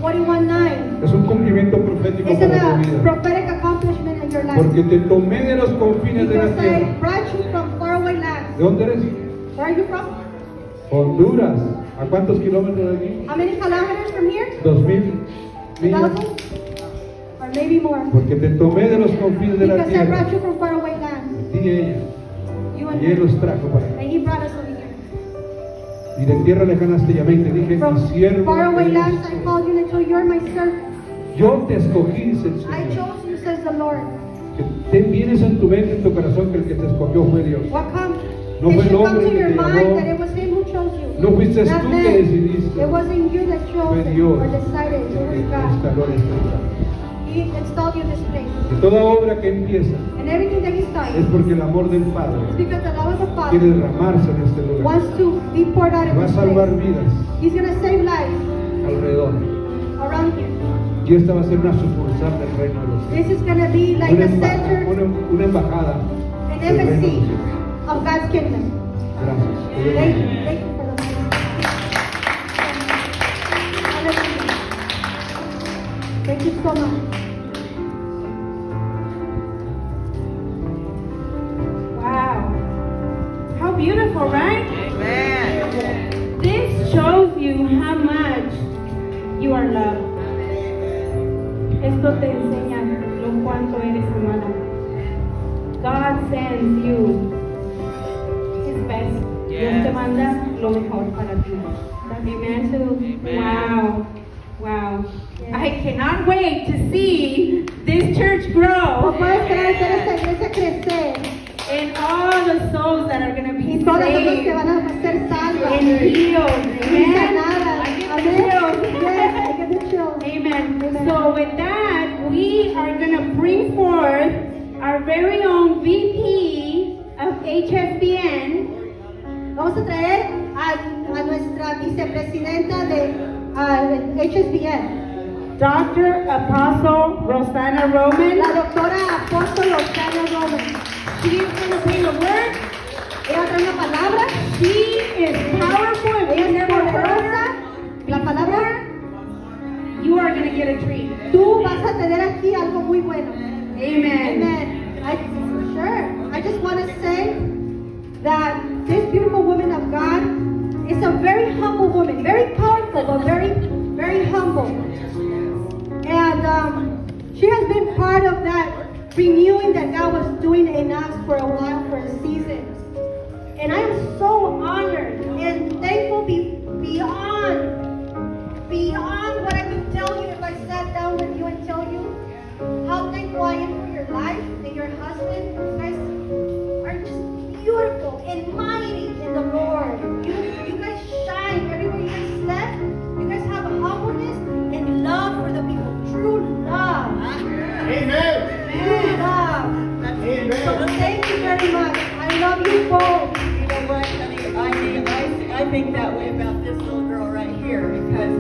41:9 es un cumplimiento profético is para tu vida. prophetic accomplishment in your life. Porque te tomé de los confines de la Because tierra. I brought you from faraway ¿De dónde eres? Where are you from? Honduras. ¿A cuántos kilómetros de aquí? How many kilometers from here? Dos mil millas. Thousand? Or maybe more. Porque te tomé de los confines de la Because I tierra. brought you from faraway lands. Ella. You and Y Él los trajo para. Y de tierra lejanas te llamé y te dije, mi From siervo. faraway eres lands I called you until you're my servant. Yo te escogí, dice el I Señor. chose you, says the Lord. Que te vienes en tu mente, en tu corazón, que el que te escogió fue Dios. What come? No fue el hombre que te llamó. No fuiste tú que decidiste. It wasn't you that chose Fue Dios or decided. It was God. Que toda obra que empieza And everything that He's es done porque el amor del Padre is because the love of the quiere Father derramarse en este lugar. wants to be poured out in Va a this salvar place. vidas He's going to save lives alrededor. around here. Y esta va a ser una sucursal del reino de los cielos. This is going to be like Una, the emba- center, una, una embajada an del reino de los embassy cielos. of God's kingdom. Gracias. Thank you so much. Wow. How beautiful, right? Amen. This shows you how much you are loved. Esto te enseña lo cuánto eres amada. God sends you his best. Dios te manda lo mejor para ti. Amen to Cannot wait to see this church grow puedo esperar ver esta iglesia crecer. and all the souls that are going to be Todas las que saved van a ser salvas. and healed. Amen. I get the Amén. chills. Yes, I get the chills. Amen. Amen. So with that, we are going to bring forth our very own VP of HSBN, Vamos a traer a, a nuestra vicepresidenta de ah, HSBN, Dr. Apostle Rosanna Roman. la doctora Apóstol Rosanna Roman. She is going to bring the word. Ella trae una palabra, She is powerful and ella es poderosa. La palabra, You are going to get a treat. tú vas a tener aquí algo muy bueno. Amen. Amen. I, sure. I just want to say that this beautiful woman of God is a very humble woman, very powerful, but very, very humble. And um, she has been part of that renewing that God was doing in us for a while, for a season. And I am so honored and thankful be, beyond, beyond what I can tell you if I sat down with you and tell you how thankful I am for your life and your husband. You guys are just beautiful and mighty in the Lord. You, you guys shine everywhere you guys step. You guys have a humbleness and love for the people. True love. Amen. True love. So Amen. thank you very much. I love you both. You know what, honey? I mean, I, I think that way about this little girl right here because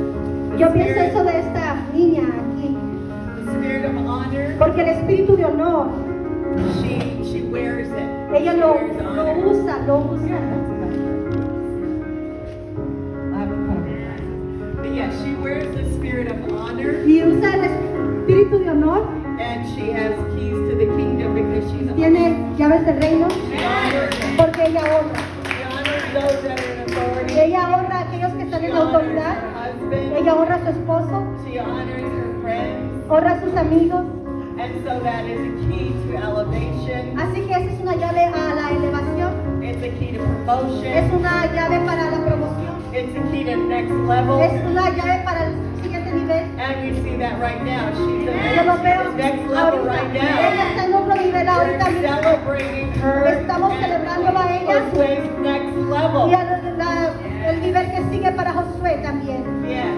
Yo pienso eso de esta niña aquí. the spirit of honor, Porque el espíritu de honor, she she wears it. ella She lo, wears lo usa, lo usa. I yeah, she wears the spirit of honor, Y usa el espíritu de honor. and she has keys to the kingdom because she's Tiene llaves del reino. She Porque ella honra. she honors those that are in authority. Ella honra a aquellos que She están en autoridad. Ella honra a su esposo. She honors her friends. Honra a sus amigos. And so that is a key to elevation. Así que esa es una llave a la elevación. It's a key to Es promotion. una llave para la promoción. It's a key to next level. Es una llave para el siguiente nivel. And we see that right now. She's at the next level ahorita. right Ella now. está en otro nivel ahorita We're celebrating her Estamos celebrándola a ella. Josue's next level. a la- la- el nivel que sigue para Josué también. Yes.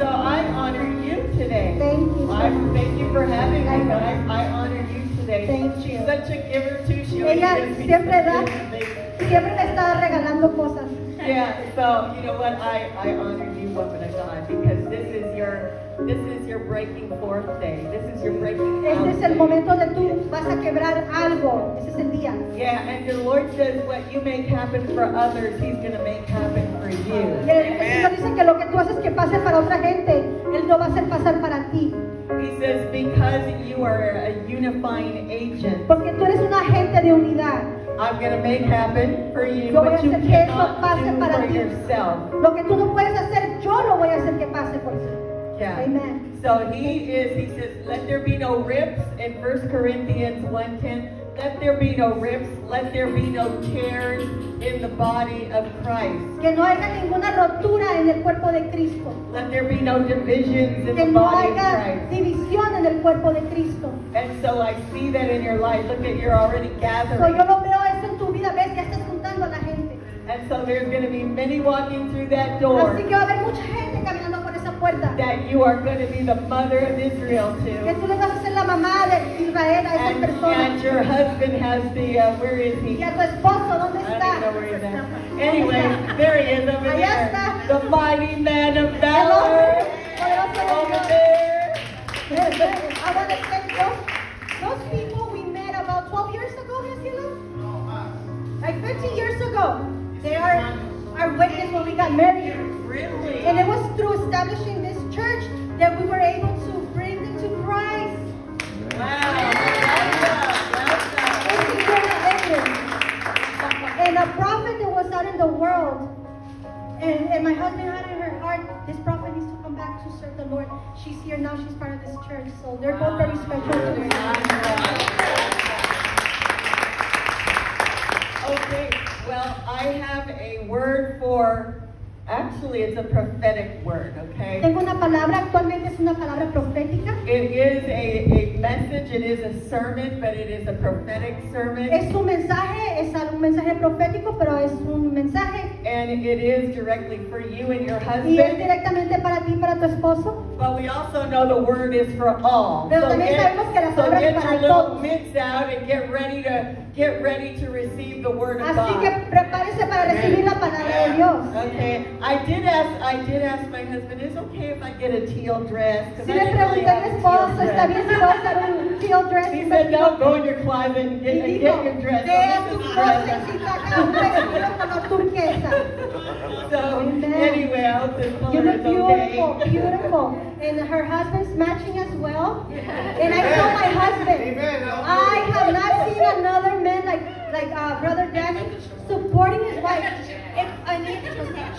So I honor you today. Thank you. I thank you for having me, I, I honor you today. Thank She's you. such a giver too. She always Ella gives me siempre da, siempre me está regalando cosas. Yeah, so you know what? I, I honor you, woman of God, because this is your this is your breaking forth day. This is your breaking out Este es el momento donde tú vas a quebrar algo. Ese es el día. Yeah, and the Lord says what you make happen for others, He's gonna make happen for Y you. el Señor dice que lo que tú haces que pase para otra gente, Él lo va a hacer pasar para ti. He says because you are a unifying agent, Porque tú eres un agente de unidad. I'm gonna make happen for you Yo voy a what you hacer que eso cannot pase do para for ti. yourself. Lo que tú no puedes hacer, yo lo voy a hacer que pase por ti. Yeah. Amen. So he is, he says, let there be no rips in 1 Corinthians 1.10. Let there be no rips, let there be no tears in the body of Christ. Que no haya ninguna rotura en el cuerpo de Cristo. Let there be no divisions in Que the no body of haya Christ. división en el cuerpo de Cristo. And so I see that in your life. Look at you're already So, gathering. yo lo veo eso en tu vida, ves, ya estás juntando a la gente. And so there's going to be many walking through that door Así que va a haber mucha gente caminando puerta. that you are going to be the mother of Israel Que to. tú le vas a ser la mamá de Israel a esas And, personas. and your husband has the, uh, where is he? Y a tu esposo, ¿dónde I don't know where he's at. Anyway, there he is over Allá there. está. The mighty man of valor. hombre poderoso de Over there. I want to thank those, those people we met about 12 years ago, Hacienda? Like 15 years ago. They are our witness when we got married. Really? And it was through establishing this church that we were able to bring them to Christ. Wow. Incredible. And a prophet that was out in the world, and, and my husband had in her heart, this prophet needs to come back to serve the Lord. she's here now. She's part of this church. So they're both very special to me. Okay, well, I have a word for, actually, it's a prophetic word, okay? Tengo una palabra, actualmente es una palabra profética. It is a, a message, it is a sermon, but it is a prophetic sermon. Es un mensaje, es un mensaje profético, pero es un mensaje And it is directly for you and your husband. y es directamente para ti para tu esposo. But we also know the word is for all. Pero So también get, sabemos que la so palabra es get para your little todos. mitts out and get ready to get ready to receive the word of Así que God. prepárese para recibir la palabra de Dios. Okay, I did ask. I did ask my husband. Is it okay if I get a teal dress? Si I le pregunté a mi esposo, ¿está bien si a usar un teal dress? He said, "No, go in your closet and get, and get your dress." ve a So tu this closet dress. y saca un vestido color turquesa. So anyway, I hope this color is okay. beautiful, beautiful. And her husband's matching as well. And I saw my husband. Amen. I have not seen another man like like uh, brother Danny supporting his wife. If, I mean,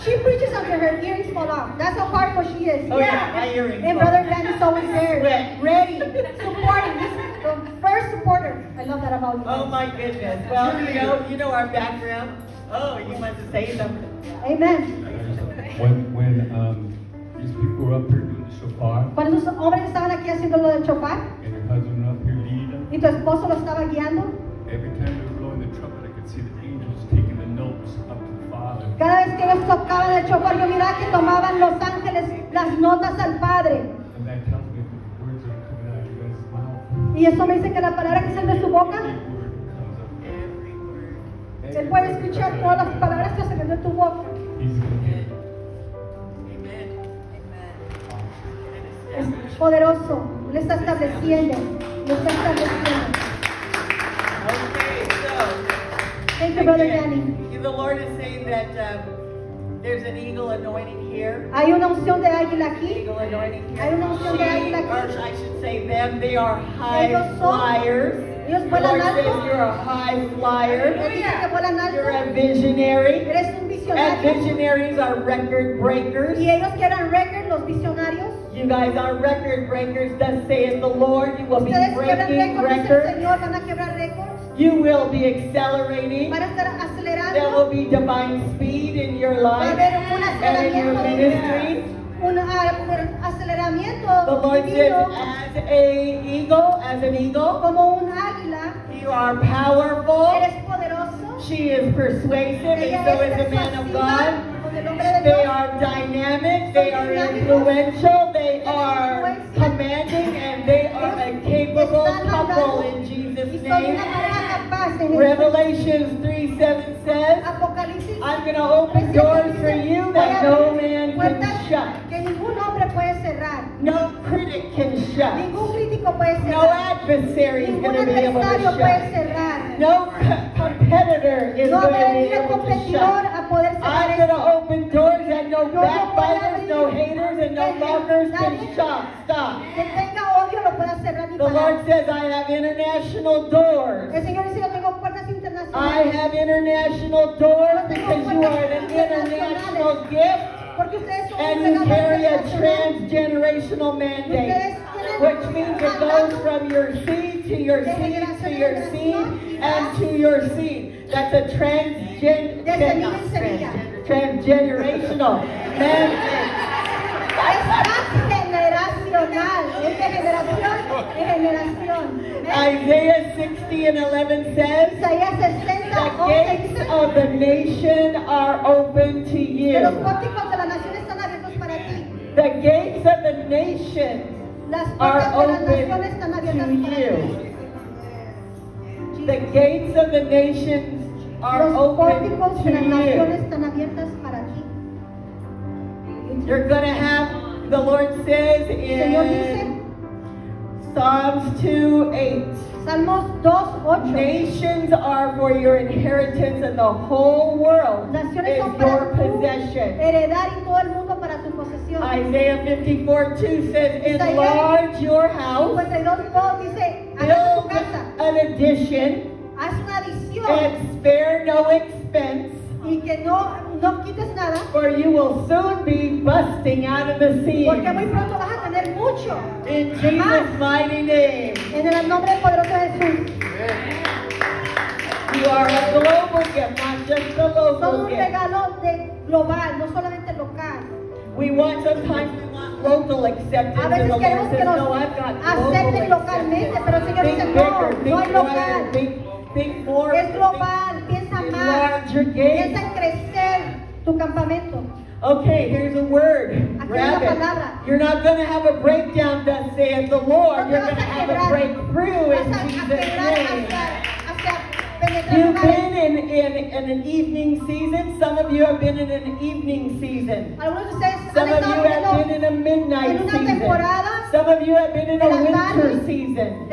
she preaches until her earrings fall off. That's how powerful she is. Oh, yeah, my earrings And brother off. Danny's always there, ready, supporting. This is the first supporter. I love that about you. Oh my goodness. Well, you know, you know our background. Oh, you want to say something? Amen. When, when um, these people were up here doing the shofar, Cuando esos hombres estaban aquí haciendo lo del chofar and your husband went up here leading, y tu esposo lo estaba guiando, every time they were blowing the trumpet, I could see the angels taking the notes up to the Father. cada vez que ellos tocaban el chofar, yo miraba que tomaban los ángeles las notas al Padre. And that tells me that the words that are coming out of you guys' mouth, Y eso me dice que la palabra que sale de su boca, every word comes up. él puede escuchar todas las palabras que salen de tu boca. He's going to hear. Amen. Es poderoso, le está estableciendo, le está estableciendo. Thank you, Brother Danny. The Lord is saying that um, there's an eagle anointing here. Hay una unción de águila aquí. Eagle anointing here. Hay una unción de águila She- aquí. or I should say them, they are high Ellos flyers. ellos The vuelan Lord alto. says you're a high flyer. Él dice que vuelan You're a visionary. Eres un And visionaries are record breakers. Y ellos que eran record, los visionarios. You guys are record breakers, thus saith the Lord. You will be Ustedes breaking récords, dice el. Señor, van a quebrar récords. You will be accelerating. Van a estar There will be divine speed in your life and in your ministry. Ah, The Lord says, as a eagle, as an eagle, Como un águila. you are powerful. She is persuasive, and so is the man of. God. Con el hombre de They are dynamic, they are influential, they are commanding, and they are a capable couple in Jesus' name. una pareja capaz en el Revelations 3 7 says, I'm going to open doors for you that no man can shut. que ningún hombre puede cerrar. No critic can shut. Ningún crítico puede No adversary is going to be able to shut. No competitor is going to be able to shut. a poder cerrar I'm going to open doors that no Yo no voy a backbiters, no haters, and no mockers can shut. Stop. Que tenga odio lo pueda cerrar mi The Lord says, I have international doors. El Señor dice, yo tengo puertas I have international doors because you are an international gift Porque ustedes son and you carry a transgenerational mandate. Which means it goes from your seed to your seed to your seed and to your seed. That's a transgen, Desde not mi semilla. transgender, transgenerational mandate. Es transgeneracional. Es de generación en generación. Isaiah 60 and 11 says, Isaías 60, The gates of the nation are open to que los you. pórticos de la nación están abiertos para ti. The gates of the nation Las are puertas de la open están abiertas to para you. ti. The gates of the nations are Los open pórticos de la nación to están abiertas para ti. you. You're going to have, the Lord says El Señor dice, in Psalms 2 8, Salmos 2, 8. nations are for your inheritance and the whole world Naciones is your possession. heredar y todo el mundo para tu posesión. Isaiah 54 2 says, enlarge your house, 52, 2 dice, build an addition, haz una adición and spare no expense. y que no no quites nada, for you will soon be busting out of the porque muy pronto vas a tener mucho. In Jesus' mighty name. En el nombre poderoso de Jesús. You are a global gift, not just a local un gift. regalo de global, no solamente local. We want sometimes we want local acceptance, A veces queremos que nos "No, acepten localmente, acceptance." pero el Señor dice, no, no hay local. think, think more, Es global, piensa think, más. your gaze. Piensa en crecer tu campamento. Okay, here's a word. Grab it. You're not going to have a breakdown, thus saith the Lord. You're going to have a breakthrough in Vas a- a Jesus' name. You've been in, in, in an evening season. Some of you have been in an evening season. Algunos de ustedes han Some of you have been in a midnight season. Some of you have been in a winter season.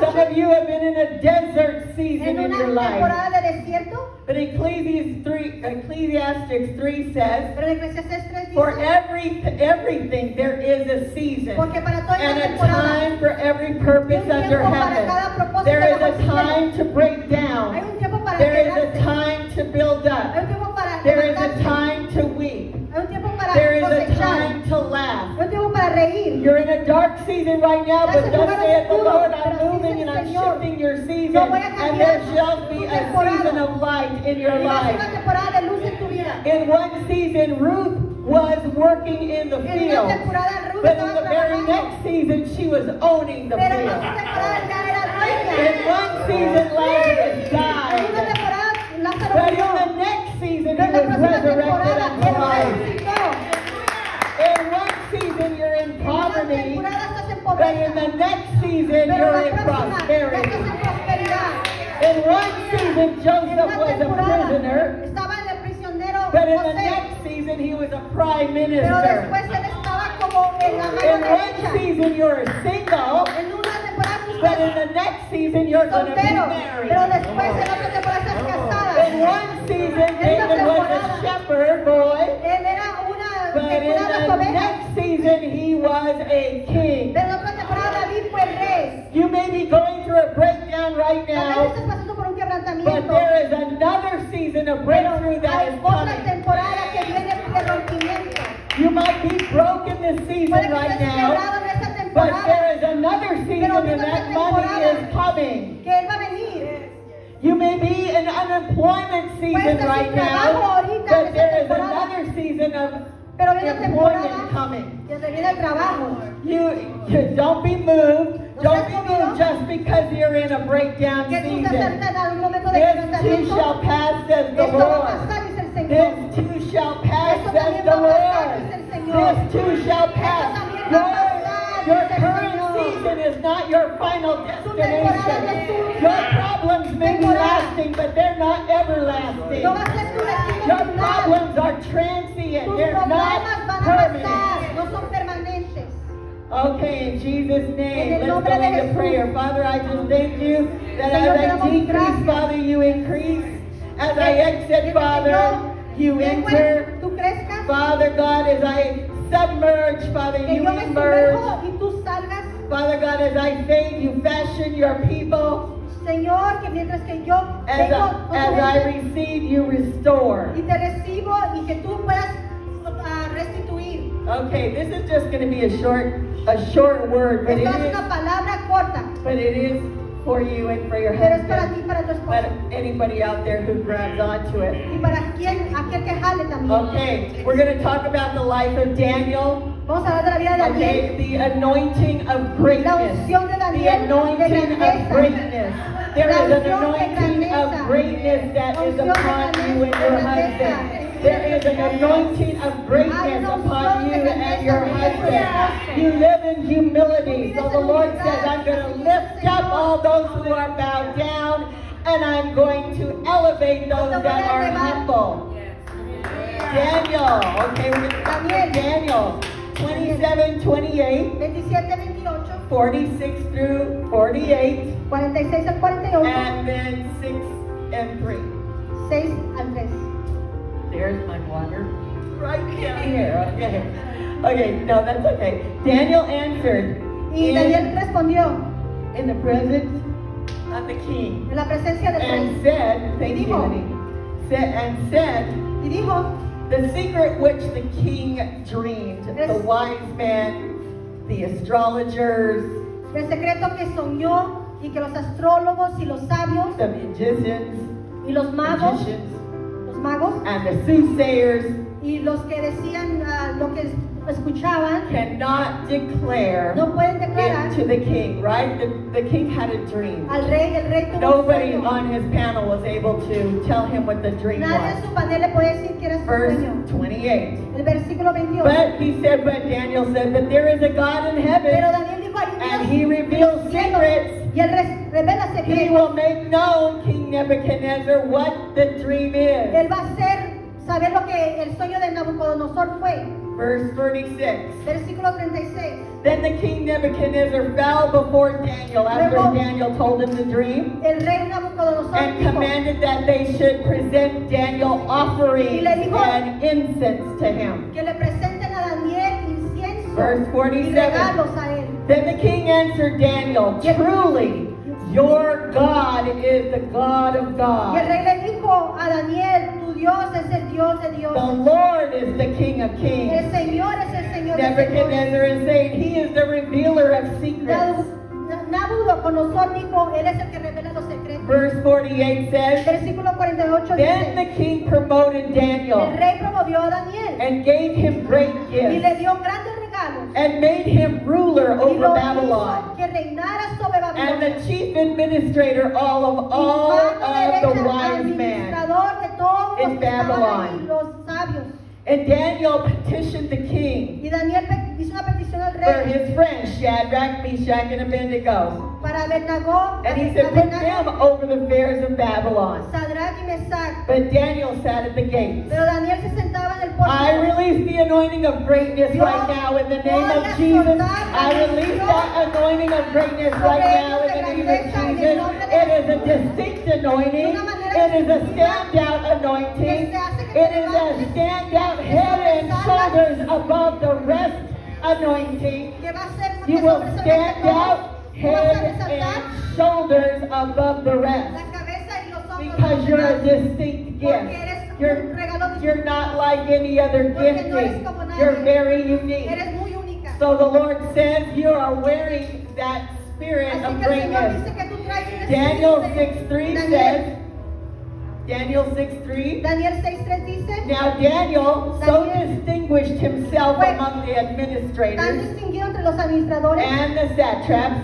Some of you have been in a desert season in your life. temporada de desierto. But Ecclesiastes 3, Ecclesiastes 3 says, Pero en Eclesiastes 3 For every, everything there is a season. porque para toda And a time for every purpose under tiempo para cada heaven. There is a time to break hay down. un tiempo para There is a time to build up. un tiempo para There is a time to weep. hay un tiempo para There is a time to laugh. hay un tiempo para reír. You're in a dark season right now, but thus saith the Lord, I'm moving and I'm shifting your season, Yo voy a and there shall be a season of light in your Y va a ser life. una temporada de luz en tu vida. In one season, Ruth was working in the field, but in the very next season, she was owning the field. otra temporada ya era In one season, Lazarus died, but in the next season, he Pero en la was resurrected temporada unto life. In one season, you're in poverty, temporada estás en but in the next season, you're in prosperity. estás en prosperidad. In one season, Joseph was a prisoner, estaba el prisionero but in the next season, he was a prime minister. después él estaba como en la In one season, you're single, En una temporada but in the next season, you're going to be married. Pero después en otra temporada estás casada. In one season, David was a shepherd boy, Él era una but in the ovejas. next season, he was a king. Pero en otra temporada David fue rey. You may be going through a breakdown right now, estás pasando por un but there is another season of Pero breakthrough that hay otra coming. temporada que viene de rompimiento. You might be broken this season right now, quebrado en esta but there is another season Pero and that money is coming. Que él va a venir. You may be in unemployment season right now, but there is another season of Pero viene temporada coming. viene el trabajo. You, you don't be moved. Don't be moved just because you're in a breakdown season. ahorita en algún momento de This too shall pass, says the Esto va a Lord. This too shall pass, says the va a pasar, Lord. This too shall pass. a Your, pasar, your dice el current season is not your final Tu temporada no es destination. Your problems may be lasting, but they're not everlasting. No va a ser tu destino Your problems are transient. They're not problemas van a permanent. pasar, no son permanentes. Okay, in Jesus' name, let's go into prayer. Father, I just thank you that as I decrease. Father, you increase. As I exit, Father, you enter. Father God, as I submerge, Father, you yo emerge. sumerjo y tú salgas. Father God, as I fade, you fashion your people. Señor, que mientras que yo As vengo I, con tu I receive, you restore. y te recibo y que tú puedas ah, restituir. Okay, this is just going to be a short, a short word, but it Esto es una palabra corta, but it is for you and for your pero es para husband. ti, para tu But anybody out there who grabs onto it. Y para quien, aquel que jale también. Okay, we're going to talk about the life of Daniel. Vamos a hablar de la vida de Daniel. Okay, the anointing of La greatness. unción de The Daniel de anointing of greatness. There La is an de anointing of greatness that La is de upon you and your husband. There is an anointing of greatness upon you and your grandeza sobre tu husband. You live in humility. So the Lord says, I'm going to lift up all those who are bowed down and I'm going to elevate those Yo te voy that are humble. Daniel. Okay, we're going to Daniel. Daniel 27, 28. 27, 28, 46 through 48, 46 al 48, and then 6 and 3. 6 al 3. There's my water. Right down here, okay. Okay, no, that's okay. Daniel answered Y Daniel respondió in the presence of the king en la presencia del and rey. said, thank you, Dijo. honey, said, and said, Y dijo, The secret which the king dreamed, the wise men, the astrologers, el secreto que soñó y que los astrólogos y los sabios the magicians, y los magos, magicians, los magos and the soothsayers. y los que decían ah, lo que escuchaban, cannot declare no pueden declarar it to the king, right? The, the king had a dream. al rey, el rey tuvo un Nobody sueño. on his panel was able to tell him what the dream Nadie was. su panel le puede decir que era su Verse sueño. 28. El versículo 28. But he said, but Daniel said, that there is a God in Pero heaven, Daniel dijo, hay un and he reveals secrets. y él re- revela He secretos. will make known, King Nebuchadnezzar, what the dream is. Él va a hacer saber lo que el sueño de Nabucodonosor fue. Verse 36. Versículo 36. Then the king Nebuchadnezzar fell before Daniel after Luego- Daniel told him the dream El rey Nabucodonosor and commanded that they should present Daniel offerings dijo- and incense to him. que le presenten a Daniel incienso Verse 47. regalos él. Then the king answered Daniel, Truly, your God is the God of Y el gods. rey le dijo a Daniel, Dios es el Dios de The Lord is the King of El kings. Señor es el Señor. Nebuchadnezzar is saying he is the revealer of secrets. Nabucodonosor dijo, él es el que revela los secretos. Verse 48 says, Versículo 48 Then the king promoted el Daniel rey promovió a Daniel and gave him great y le gifts dio grandes regalos and made him ruler over Babylon hizo que reinara sobre and the chief administrator all of all of the wise men. administrador de todos in los que estaban Babylon. ahí, los sabios. And Daniel petitioned the king Y Daniel pe- hizo una petición al for his friends Shadrach, Meshach, and Abednego. Para Abednego, And he said, Put them over the fairs of Babylon. Sadrach y Mesach. But Daniel sat at the gates. Pero Daniel se sentaba en el I release the anointing of greatness right now in the name of Jesus. I release that anointing of greatness right now in the name of Jesus. It is a distinct anointing. It is a stand-out anointing. It is a stand-out head and shoulders above the rest anointing. que va a ser una You will stand out todos. Tú vas a head and shoulders above the rest. la cabeza y los hombros Because you're a de los demás. distinct gift. You're, you're not like any other gifting. You're very unique. Eres muy única. So the Lord says you are wearing that spirit of que el Señor greatness. dice que tú traes Daniel de- 6.3 Daniel- says, Daniel 6.3, Daniel 6.3 dice, Now Daniel so distinguished himself among the tan administrators distinguido entre los administradores and the satraps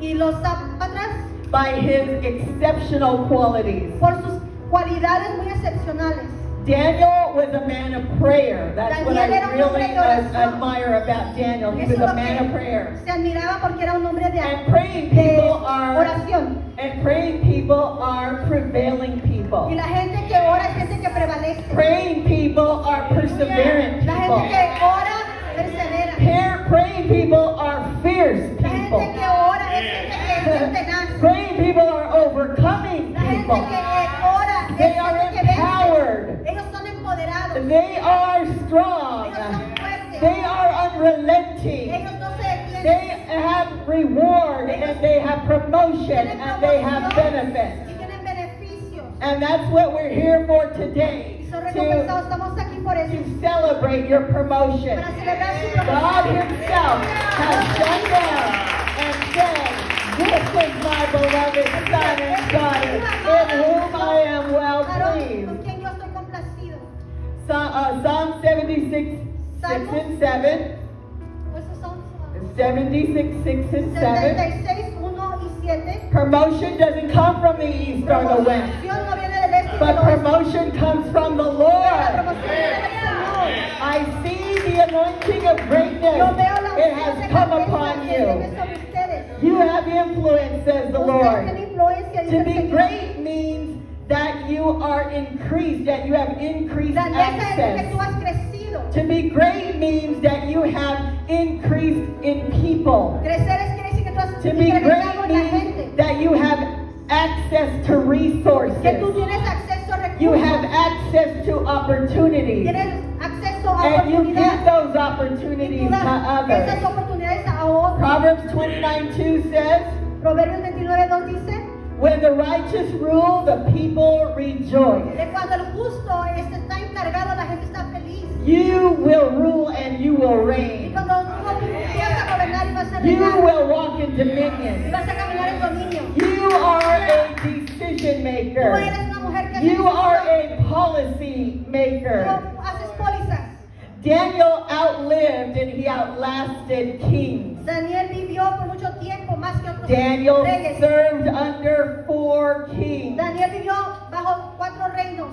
y los zapatras by his exceptional qualities. por sus cualidades muy excepcionales. Daniel was a man of prayer. That's what Daniel era I really admire about Daniel. He was a man of prayer. se admiraba porque era un hombre de, And praying people are oración. and praying people are prevailing people. Y la gente que ora es gente que prevalece. Praying people are perseverant people. La gente que ora persevera. Prayer- Praying people are fierce people. que ora es gente que es tenaz. Praying people are overcoming people. que ora es They are gente que vence. empowered. Ellos son empoderados. They are strong. Ellos son fuertes. They are unrelenting. Ellos no se. They have reward and they have promotion and they have benefits. Y tienen beneficios. And that's what we're here for today. To, recompensados. Estamos aquí por eso. to celebrate your promotion. Para celebrar su God. Himself has done down and said, This is my beloved Son and daughter, in whom I am well pleased. con quien yo estoy complacido. Psalm, uh, Psalm 76, 6 and 7. Esos son 76, 6 and 7. 76, 1 y 7. Promotion doesn't come from the east or the west, but promotion comes from the Lord. promoción viene del Señor. I see the anointing of greatness. It has come upon you. You have influence, says the Lord. tienen influencia, dice To be great means that you are increased, that you have increased Grandeza es que access. tú has crecido. To be great means that you have increased in people. Crecer es quiere decir que tú has To be great means that you have access to Que tú resources. tienes acceso a You have access to opportunities. Tienes acceso a And you give those opportunities to esas others. oportunidades a otros. Proverbs 29 2 says, Proverbios 29, 2 dice, When the righteous rule, the people rejoice. De cuando el justo está encargado, la gente está feliz. You will rule and you will Y reign. cuando vas a gobernar y vas a You reinar, will walk in y dominion. vas a caminar en dominio. You are a decision Tú maker. una mujer que You are a policy maker. Tú haces pólizas. Daniel outlived and he outlasted kings. Daniel vivió por mucho tiempo más que otros Daniel reyes. served under four kings. Daniel vivió bajo cuatro reinos.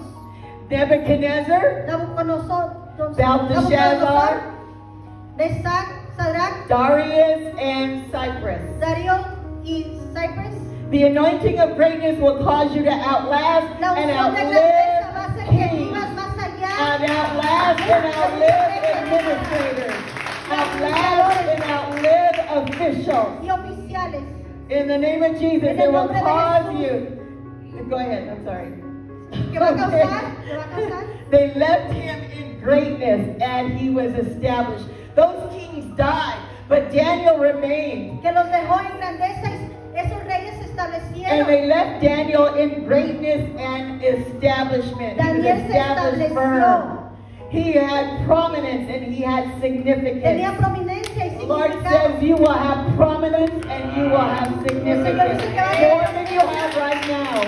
Nebuchadnezzar, Nabucodonosor, Belteshazzar, Sadrach, Darius, and Cyrus. Darío y Cyprus. The anointing of greatness will cause you to outlast La and unción de grandeza va a outlive hacer que kings. vivas más allá. And outlast and outlive administrators. Outlast and outlive officials. y oficiales. In the name of Jesus, En it will nombre de cause you. Go ahead, I'm sorry. ¿Qué va a causar? ¿Qué va a causar? They left him in greatness and he was established. Those kings died, but Daniel remained. Que los dejó en grandeza y esos reyes se And they left Daniel in greatness and establishment. Daniel se estableció. He had prominence and he had Tenía significance. prominencia y The Lord says you will have prominence and you will have significance. More than you have right now.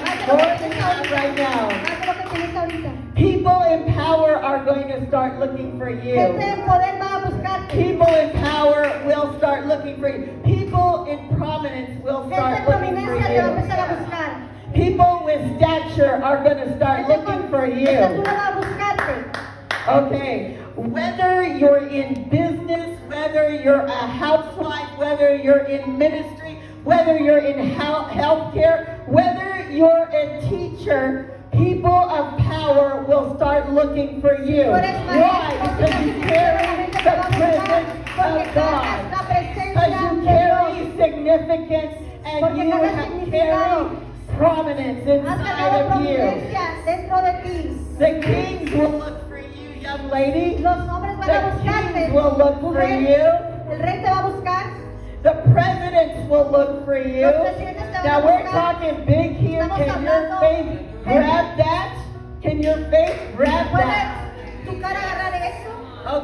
Más de lo More than you have right now. Más de lo que tienes ahorita. People in power are going to start looking for you. en poder va a buscarte. People in power will start looking for you. People in prominence will start looking for prominencia te va a empezar a you. People with stature are going to start looking for you. va a buscarte. Okay. Whether you're in business, whether you're a housewife, whether you're in ministry, whether you're in health healthcare, whether you're a teacher, people of power will start looking for you. Why? Because you carry the te va a buscar presence of God. Because you carry significance and you have carry prominence inside of you. prominencia dentro de ti. The kings will look for you, young lady. Los hombres van a The kings will look for you. El rey te va a buscar. The presidents will look for you. Los presidentes te van Now we're talking big here. Can your faith grab that? Can your faith grab ¿Puedes that? tu cara agarrar eso?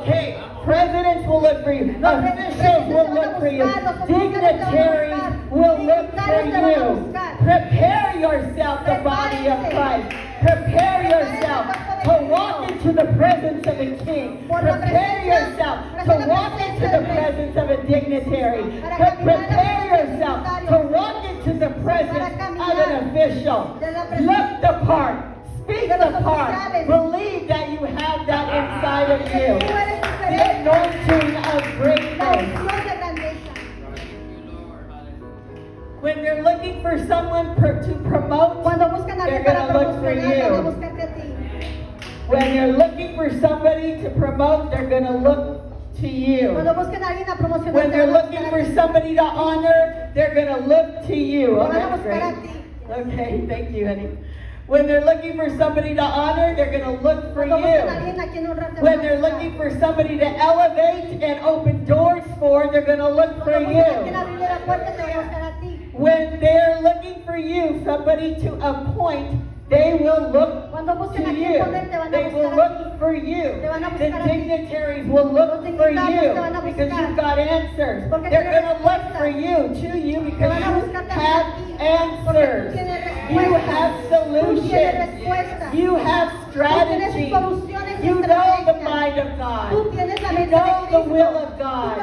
Okay, presidents will look for you. Officials will presidentes te van a look for you. buscar, los oficiales te van a Dignitaries will look for dignitarios te van a you. Prepare yourself, the body of Christ. Prepare yourself to walk into the presence of a king. Prepare yourself to walk into the presence of a dignitary. Para Pre- caminar en la Prepare yourself to walk into the presence of an official. Look the part. Speak the part. Believe that you have that inside of you. The anointing of greatness. unción de grandeza. When they're looking for someone per, to promote, Cuando buscan a They're gonna look for promocionar, van a you. Buscarte a ti. when they're looking for somebody to promote, they're going to look to you. Cuando buscan a alguien a promocionar, When they're looking for somebody to honor, they're going to look to you. Oh, that's great. Okay, thank you, honey. When they're looking for somebody to honor, they're going to look for Cuando buscan a you. alguien a quien honrar, te van When they're looking for somebody to elevate and open doors for, they're going to look for Cuando buscan a quien you. abrirle la puerta, te van a buscar a ti. When they're looking for you, somebody to appoint, they will look to you. te van a They will buscar a ti. look for you. Te van a The buscar a ti. dignitaries will look for you te van a because you've got answers. They're going to look for you, to you, because you have a ti. Porque tú answers. You have solutions. You have Tú tienes strategy. soluciones y You know the mind of God. Tú tienes la You know the will of God.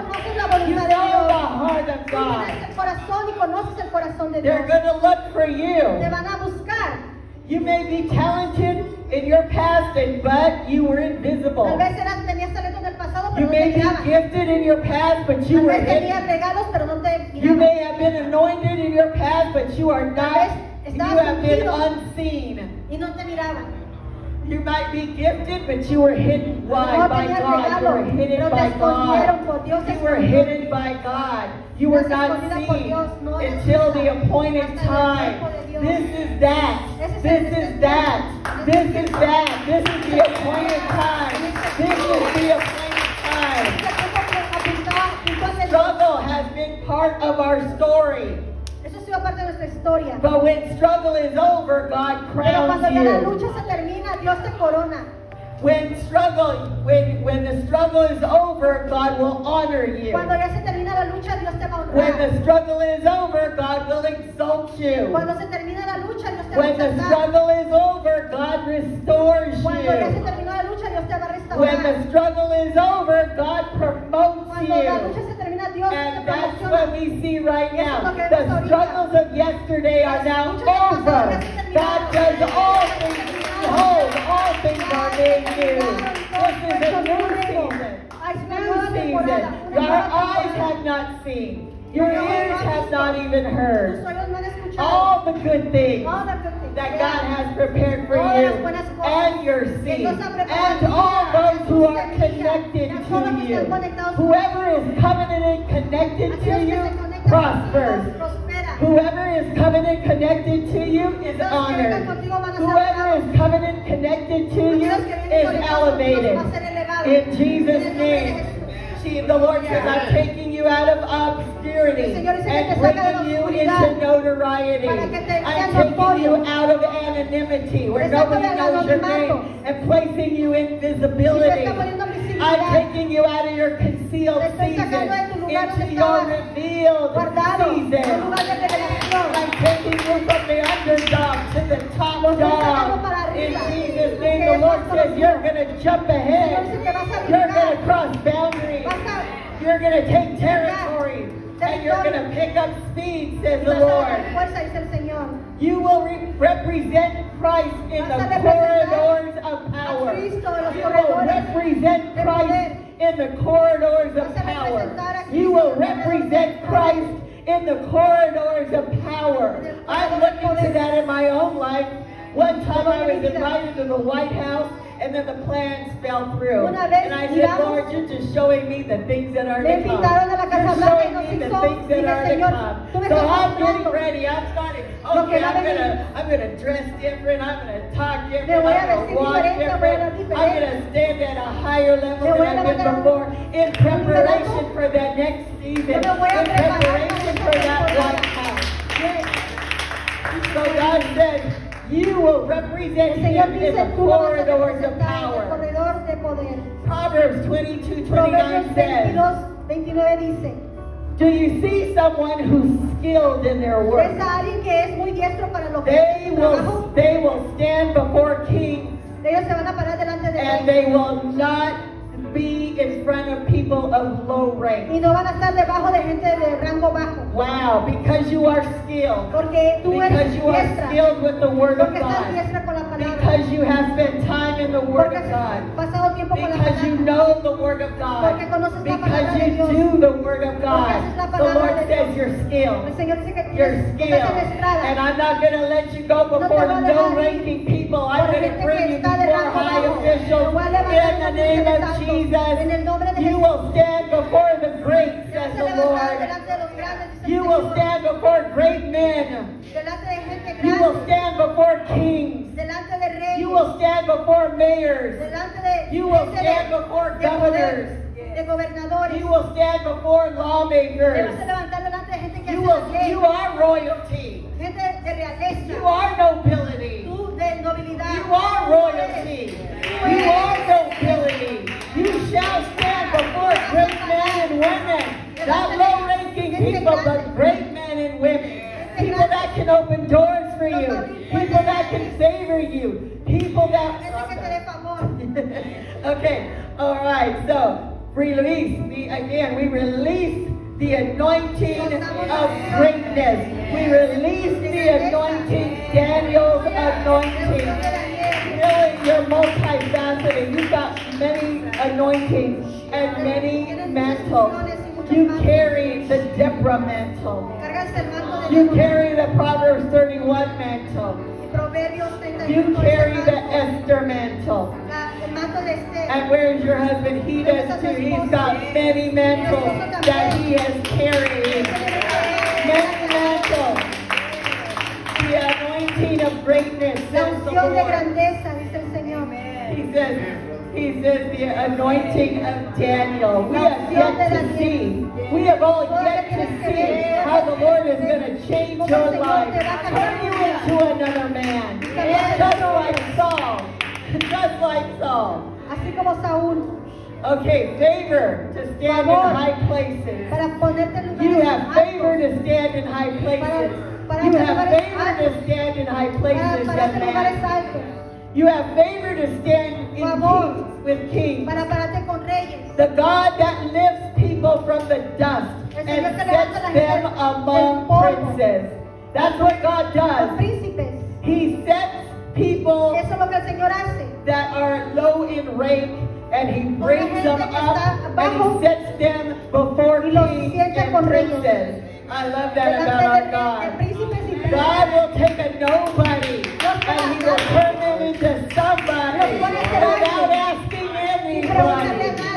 You know the heart of God. tienes el corazón y conoces el corazón de Dios. They're going to look for you. Van a buscar. You may be talented in your past, and but you were invisible. Tal vez eras, tenías talento en el pasado, You no may te be gifted in your past, but you Tal were vez tenías hidden. regalos, pero no te You may have been anointed in your past, but you are not. You have been unseen. Y no te miraban. You might be gifted, but you were hidden. Why? No By God. You were hidden by God. Dios. You were hidden by God. You were not seen Dios, no eres until the appointed time. tiempo de Dios. This is that. This is that. This is that. This is the appointed time. This is the appointed time. Este tiempo que apuntaba, apuntó hacia Dios. Struggle has been part of our story. Eso ha sido parte de nuestra historia. But when struggle is over, God crowns cuando ya la you. Lucha se termina, Dios te corona. When struggle, when when the struggle is over, God will honor you. Cuando ya se termina la lucha, Dios te va a When the struggle is over, God will exalt you. Cuando se termina la lucha, Dios te va a When the struggle is over, God restores Cuando ya se you. terminó la lucha, Dios te va a When the struggle is over, God promotes Cuando la lucha you. se we see right now. lo que vemos The struggles of yesterday are now Las luchas del pasado over. God does all things. Behold, all things are made new. This is a new season. New season. Our eyes have not seen. Your ears have not even heard. Oídos no han escuchado. All the good things All the good things. that God has prepared for you and your seed and all those who are connected to you. Whoever is covenanted connected to you prospers. Whoever is covenant connected to you is honored. Whoever is covenant connected to you Aquellos que vienen is elevated. contigo van a ser elevados. In Jesus' En el nombre de name. The Lord says, I'm taking you out of obscurity El Señor dice que and te saca de la bringing you into notoriety. para que te I'm taking you out of anonymity where nobody knows your name and placing you in visibility. Está poniendo visibilidad. I'm taking you out of your concealed season sacando de tu lugar into your revealed guardado en un season. lugar de revelación. I'm taking you from the underdog to the top Los estoy sacando dog. In. Jesus' name, the Lord says you're going to jump ahead. si te vas a You're going to cross boundaries. You're going to take territory. And you're going to pick up speed, says the Lord. tener fuerza, dice el Señor. You will re- represent Christ in the Vas a representar corridors of power. a Cristo en los You will represent Christ in the corridors of power. You will Cristo en los represent. Christ in the corridors of power. I'm looking to that in my own life. One time I was invited to the White House and then the plans fell through. Una vez And I said, Lord, you're just showing me the things that are to come. invitaron a la You're showing me the things that are to come. So I'm getting ready. I'm starting. Okay, I'm gonna I'm gonna dress different. I'm gonna talk different. Me voy a I'm gonna walk diferente, voy a different. I'm gonna stand at a higher level than I've been before in preparation for that next season. Yo me voy a In preparation for that. White House. So God said, you will represent Señor Him in the tú lo vas a corridors of representar en el power. corredor de poder. Proverbs 22, Proverbios 29 says, 29 dice, Do you see someone who's skilled in their work? ves a alguien que es muy diestro para lo que They will, they will stand before kings ellos se van a parar delante de and they will not be in front of people of low rank. y no van a estar debajo de gente de rango bajo. Wow, because you are skilled. Porque tú Because eres you are diestra. skilled with the Word of Porque estás God. diestra con la palabra. Because you have spent time in the Word Porque of God. pasado tiempo con la Because you know the Word of God. Porque conoces la Because palabra de you Dios. do the Word of God. haces la The Lord de says you're skilled. El Señor dice que You're skilled. And I'm not going to let you go before a low-ranking people. I'm going to bring you before high officials Te voy a levantar in the name of de Santo. Jesus. En el nombre de You will stand before the great, says the Lord. delante de los grandes, dice el You will stand before great men. Delante de gente You will stand before kings. Delante de reyes. You will stand before mayors. You will stand before governors. You will stand before lawmakers. a levantar delante de gente que You will. You are royalty. gente de realeza. You are nobility. Tú de nobilidad. You are royalty. You are nobility. Shall stand before great men and women. Not low-ranking people, but great men and women. People that can open doors for you. People that can favor you. People that. okay. All right. So release. We again. We release the anointing of greatness. We release the anointing. Daniel's anointing. Really, you're multifaceted. You've got many anointings and many mantles. You carry the Deborah mantle. You carry the Proverbs 31 mantle. You carry the. Esther mantle. La- el manto de Esther. And where's your husband? He does too. He's got many mantles that he has carried. Many mantles. The anointing of greatness, says the de Lord. grandeza, dice el Señor. He says, he says the anointing of Daniel. We have yet to see. We have all yet to see how the Lord is going to change change your life, turn you into another man, just like Saul, just like Saul. Así como Saúl. Okay, favor to stand in high places. Para ponerte en You have favor to stand in high places. Para- You have favor altos. to stand in high places, para young man. altos. You have favor to stand in Favor. kings, with kings. Para pararte con reyes. The God that lifts people from the dust El and Señor que levanta sets them among princes. That's what God does. He sets people Eso es lo que el Señor hace. that are low in rank and he brings them up and he sets them before kings and princes. I love that about our God. príncipes y princesas. God will take a nobody and he will turn them into somebody Los pone a hacer without asking anybody.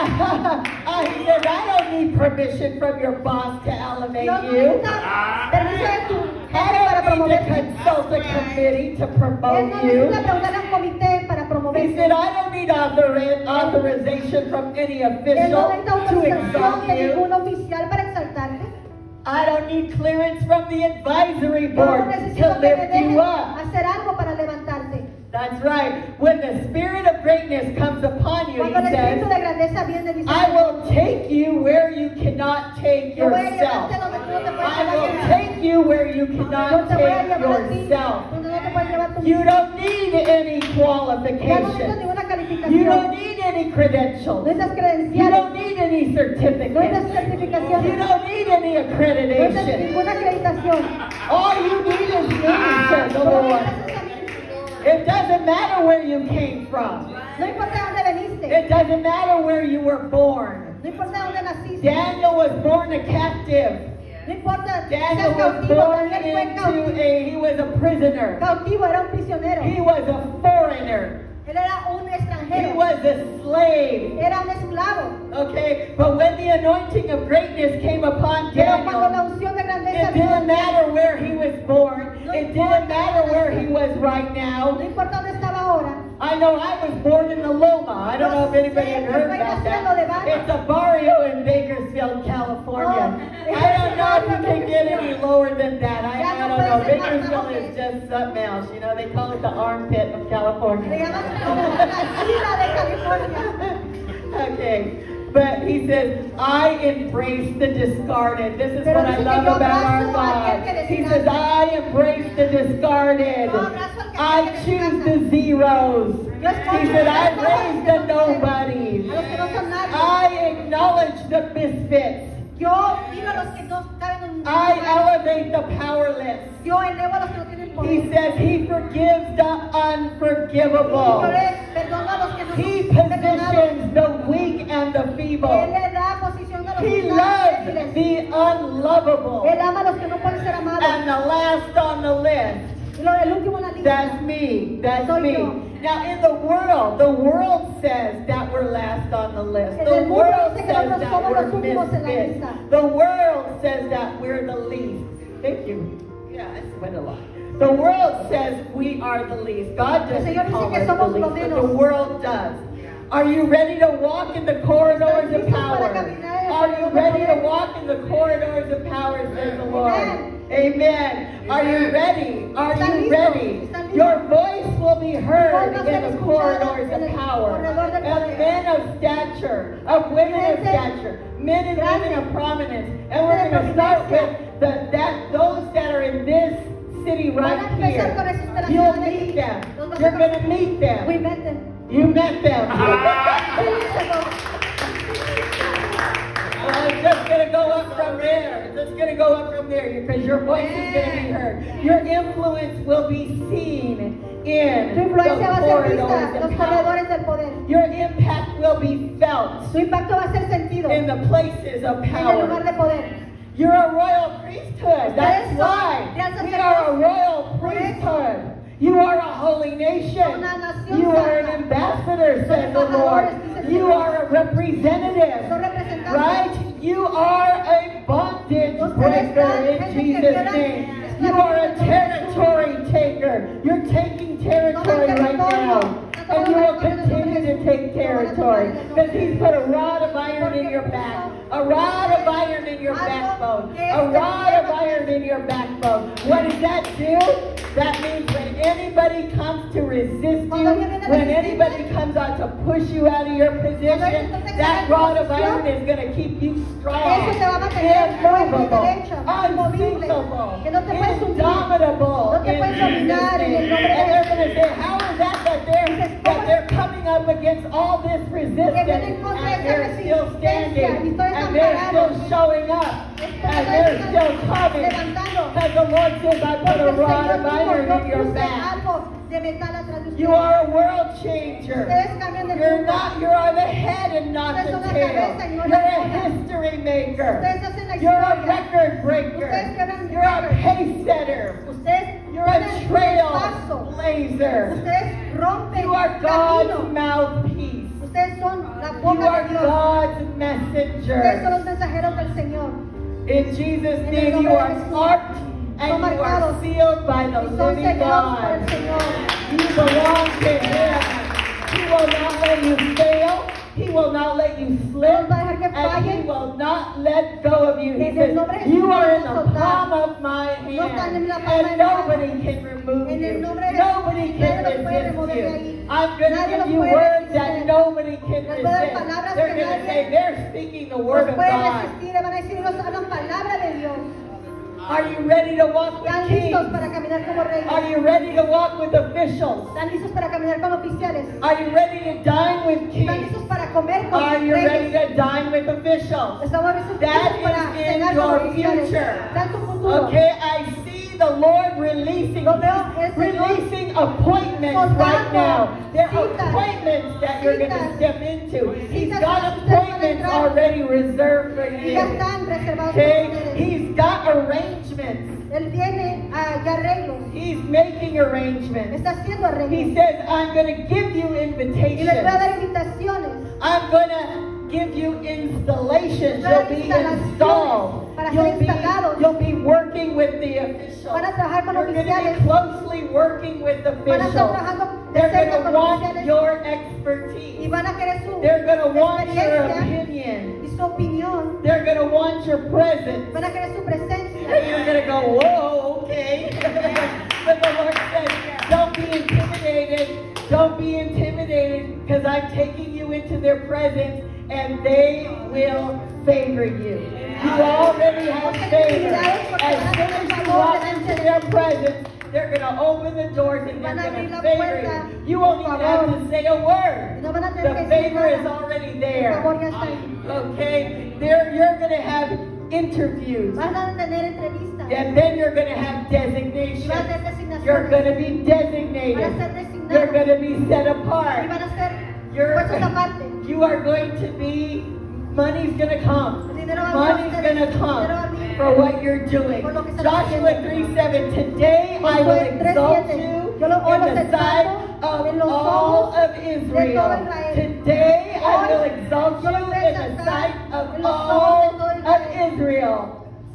A nadie. Ah, he says, I don't need permission from your boss to elevate No you. necesita permiso de tu jefe para I don't need to consult a committee to promote no you. necesita preguntarle a un comité para He said, I don't need authori- authorization from any official to exalt you. ningún oficial para exaltarte. I don't need clearance from the advisory board to lift you up. hacer algo para levantarte. That's right. When the spirit of greatness comes upon you, he Cuando el espíritu says, de grandeza viene, dice, I will take you where you cannot take yo voy a yourself. llevarte donde tú no te puedes I will take you where you cannot te voy a take llevar a ti yourself. donde no te puedes llevar tú You don't need any Ya no necesitas qualifications. You don't need any credentials. You don't need any certificates. You don't need any accreditation. All you need is me, says the Lord. Necesitas a mí. It doesn't matter where you came from. No importa dónde veniste. It doesn't matter where you were born. No importa dónde naciste. Daniel was born a captive. No importa Daniel was born into a, he was a prisoner. Cautivo era un prisionero. He was a foreigner. Él era un He was a slave. Era un esclavo. Okay, but when the anointing of greatness came upon Daniel, it didn't matter where he was born. It didn't matter where he was right now. No importa dónde estaba ahora. I know I was born in the Loma. I don't know if anybody had heard about that. It's a barrio in Bakersfield, California. Oh. I don't know if you can get any lower than that. I, I don't know. Bakersfield is just something else. You know, they call it the armpit of California. llaman como oh, la isla de California. okay. But he says, I embrace the discarded. This is Pero what I love about our abrazo a aquel que God. He says, I embrace the discarded. Yo abrazo al que I choose the zeros. He said, I raise the no nobodies. A los que no son nadie. I acknowledge the misfits. Yo miro a los que no caben en ningún I elevate the powerless. Yo elevo a los que no tienen poder. He says he forgives the unforgivable. le perdono a los que no He positions the weak and the feeble. le da posición a los He loves the unlovable. Él ama a los que no pueden ser amados. And the last on the list, Y lo del último en la lista. that's me. That's me. Now in the world, the world says that we're last on the list. The world says that we're los últimos en la misfits. lista. The world says that we're the least. Thank you. Yeah, I sweat a lot. The world says we are the least. God El doesn't call us the somos lo least, but the world does. Are you ready to walk in the corridors of power? caminar en el Are you ready to walk in the corridors of power, says the Lord? Amen. Amen. Are you ready? Are you ready? Your voice will be heard Voz va a ser in the corridors of power. Of men of stature, of women of stature, men and women of prominence. And we're going to start with the, that those that are in this city right empezar con esos de la here. You'll meet them. Los vas a You're going to meet them. We them. met them. You met them. Sí, Well, ah. uh, it's just going to go up from there. It's just going to go up from there because your voice is going to be heard. Your influence will be seen in Tu the influencia va a ser vista, corridors los of power. corredores del poder. Your impact will be felt Su impacto va a ser sentido in the places of el lugar power. de poder. You're a royal priesthood. That's why. We are a royal priesthood. You are a holy nation. You are an ambassador, says the Lord. You are a representative. Right? You are a bondage breaker in Jesus' name. You are a territory taker. You're taking territory right now. And you will continue to take territory. Because He's put a rod of iron in your back. A rod of iron in your backbone. A rod of iron in your backbone. What does that do? That means when anybody comes to resist you, Cuando vienen a when anybody comes out to push you out of your position, that rod of iron is going to keep you strong, Eso te va a mantener fuerte y immovable, derecha, unsinkable, que no te puedes hundir, indomitable. in puedes Jesus' dominar en el name. nombre de And they're going to say, how is that that they're, that they're coming up against all this resistance and they're still standing and they're still showing up and they're still coming. because the Lord says, I put a rod of iron yo in your puse algo de metal atrás de You are a world changer. Ustedes cambian de You're mundo. not, you're on the head and not Ustedes the tail. no You're a history maker. Ustedes hacen la You're a record breaker. Ustedes You're a pace setter. Ustedes You're a trail paso. blazer. Ustedes rompen You are God's camino. mouthpiece. Ustedes son la You are de Dios. God's Ustedes son messenger. los mensajeros del Señor. In Jesus' name, you are Jesús. And you are sealed by the living sellados por el God. You belong to Him. He will not let you fail. He will not let you slip. No va a dejar que And He will not let go of you. He says, You are in the palm of my hand. en la palma de And nobody can remove you. Nobody can resist you. I'm going to give you words that nobody can Les voy a dar resist. They're going to say they're speaking the word of God. Are you ready to walk with kings? listos para caminar como Are you ready to walk with officials? Están listos para caminar con oficiales. Are you ready to dine with kings? listos para comer con Are you ready to dine with officials? That is in your future. Está en tu futuro. Okay, I see the Lord releasing, Lo veo, el Señor releasing appointments right now. There are appointments that you're going to step into. He's got que ustedes van a appointments already reserved for you. están reservados para Okay. He's got arrangements. Ah. He's making arrangements. He says, I'm going to give you Y les voy a invitations. I'm going to give you installations. Dar You'll be installed. You'll be, you'll be working with the officials. Van a trabajar con You're going to be closely working with the officials. They're going to want your expertise. van a querer su They're going to want your opinion. y su opinión. They're going to want your presence. Van a querer su And you're going to go, whoa, okay. but the Lord says, don't be intimidated. Don't be intimidated because I'm taking you into their presence and they will favor you. You already have favor. As soon as you walk into their presence, they're going to open the doors and they're going to favor you. You won't even have to say a word. no van a tener The favor is already there. favor ya está. Okay? There, you're going to have interviews. Van a tener entrevistas. And then you're going to have Y van a designations. You're going to be designated. You're going to be set apart. van a ser You're. You are going to be, money's going to come. El dinero va a Money's going to El dinero va a come for what you're doing. Por lo que estás Joshua haciendo. 3 7. Today I will 3:7. exalt you Yo lo- hoy in the sight of all of Israel. Today I will exalt you los voy a in the sight of los ojos de all of Israel.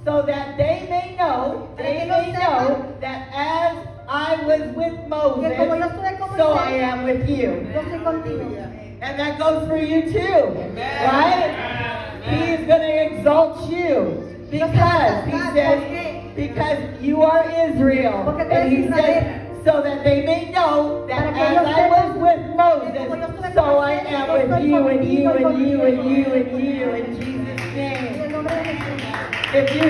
So that they may know, they may know that as I was with Moses, que como yo estuve con so I am with you. Yo estoy contigo. And that goes for you too, right? He is going to exalt you because he says, because you are Israel. And he says, so that they may know that as I was with que como yo Moses, so I am with you and you and you and you and you in Jesus' name. el nombre de Jesús. If you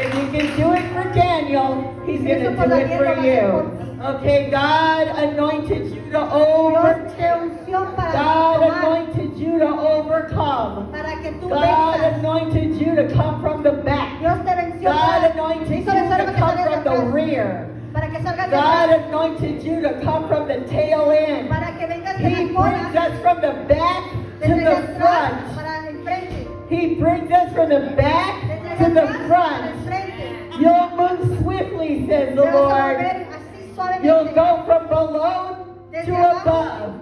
if you can do it for Daniel, he's going to do it for lo va a hacer you. Okay, God anointed you to overcome. te unción para God anointed you to overcome. para que tú God anointed you to come from the back. Dios te venció God anointed you to come from the rear. para que salgas de God anointed you to come from the tail end. para que vengas de He brings us from the back to the front. para el frente, He brings us from the back to the atrás para el front. You'll move swiftly, says the Te vas a Lord. Mover así suavemente, You'll go from below to above,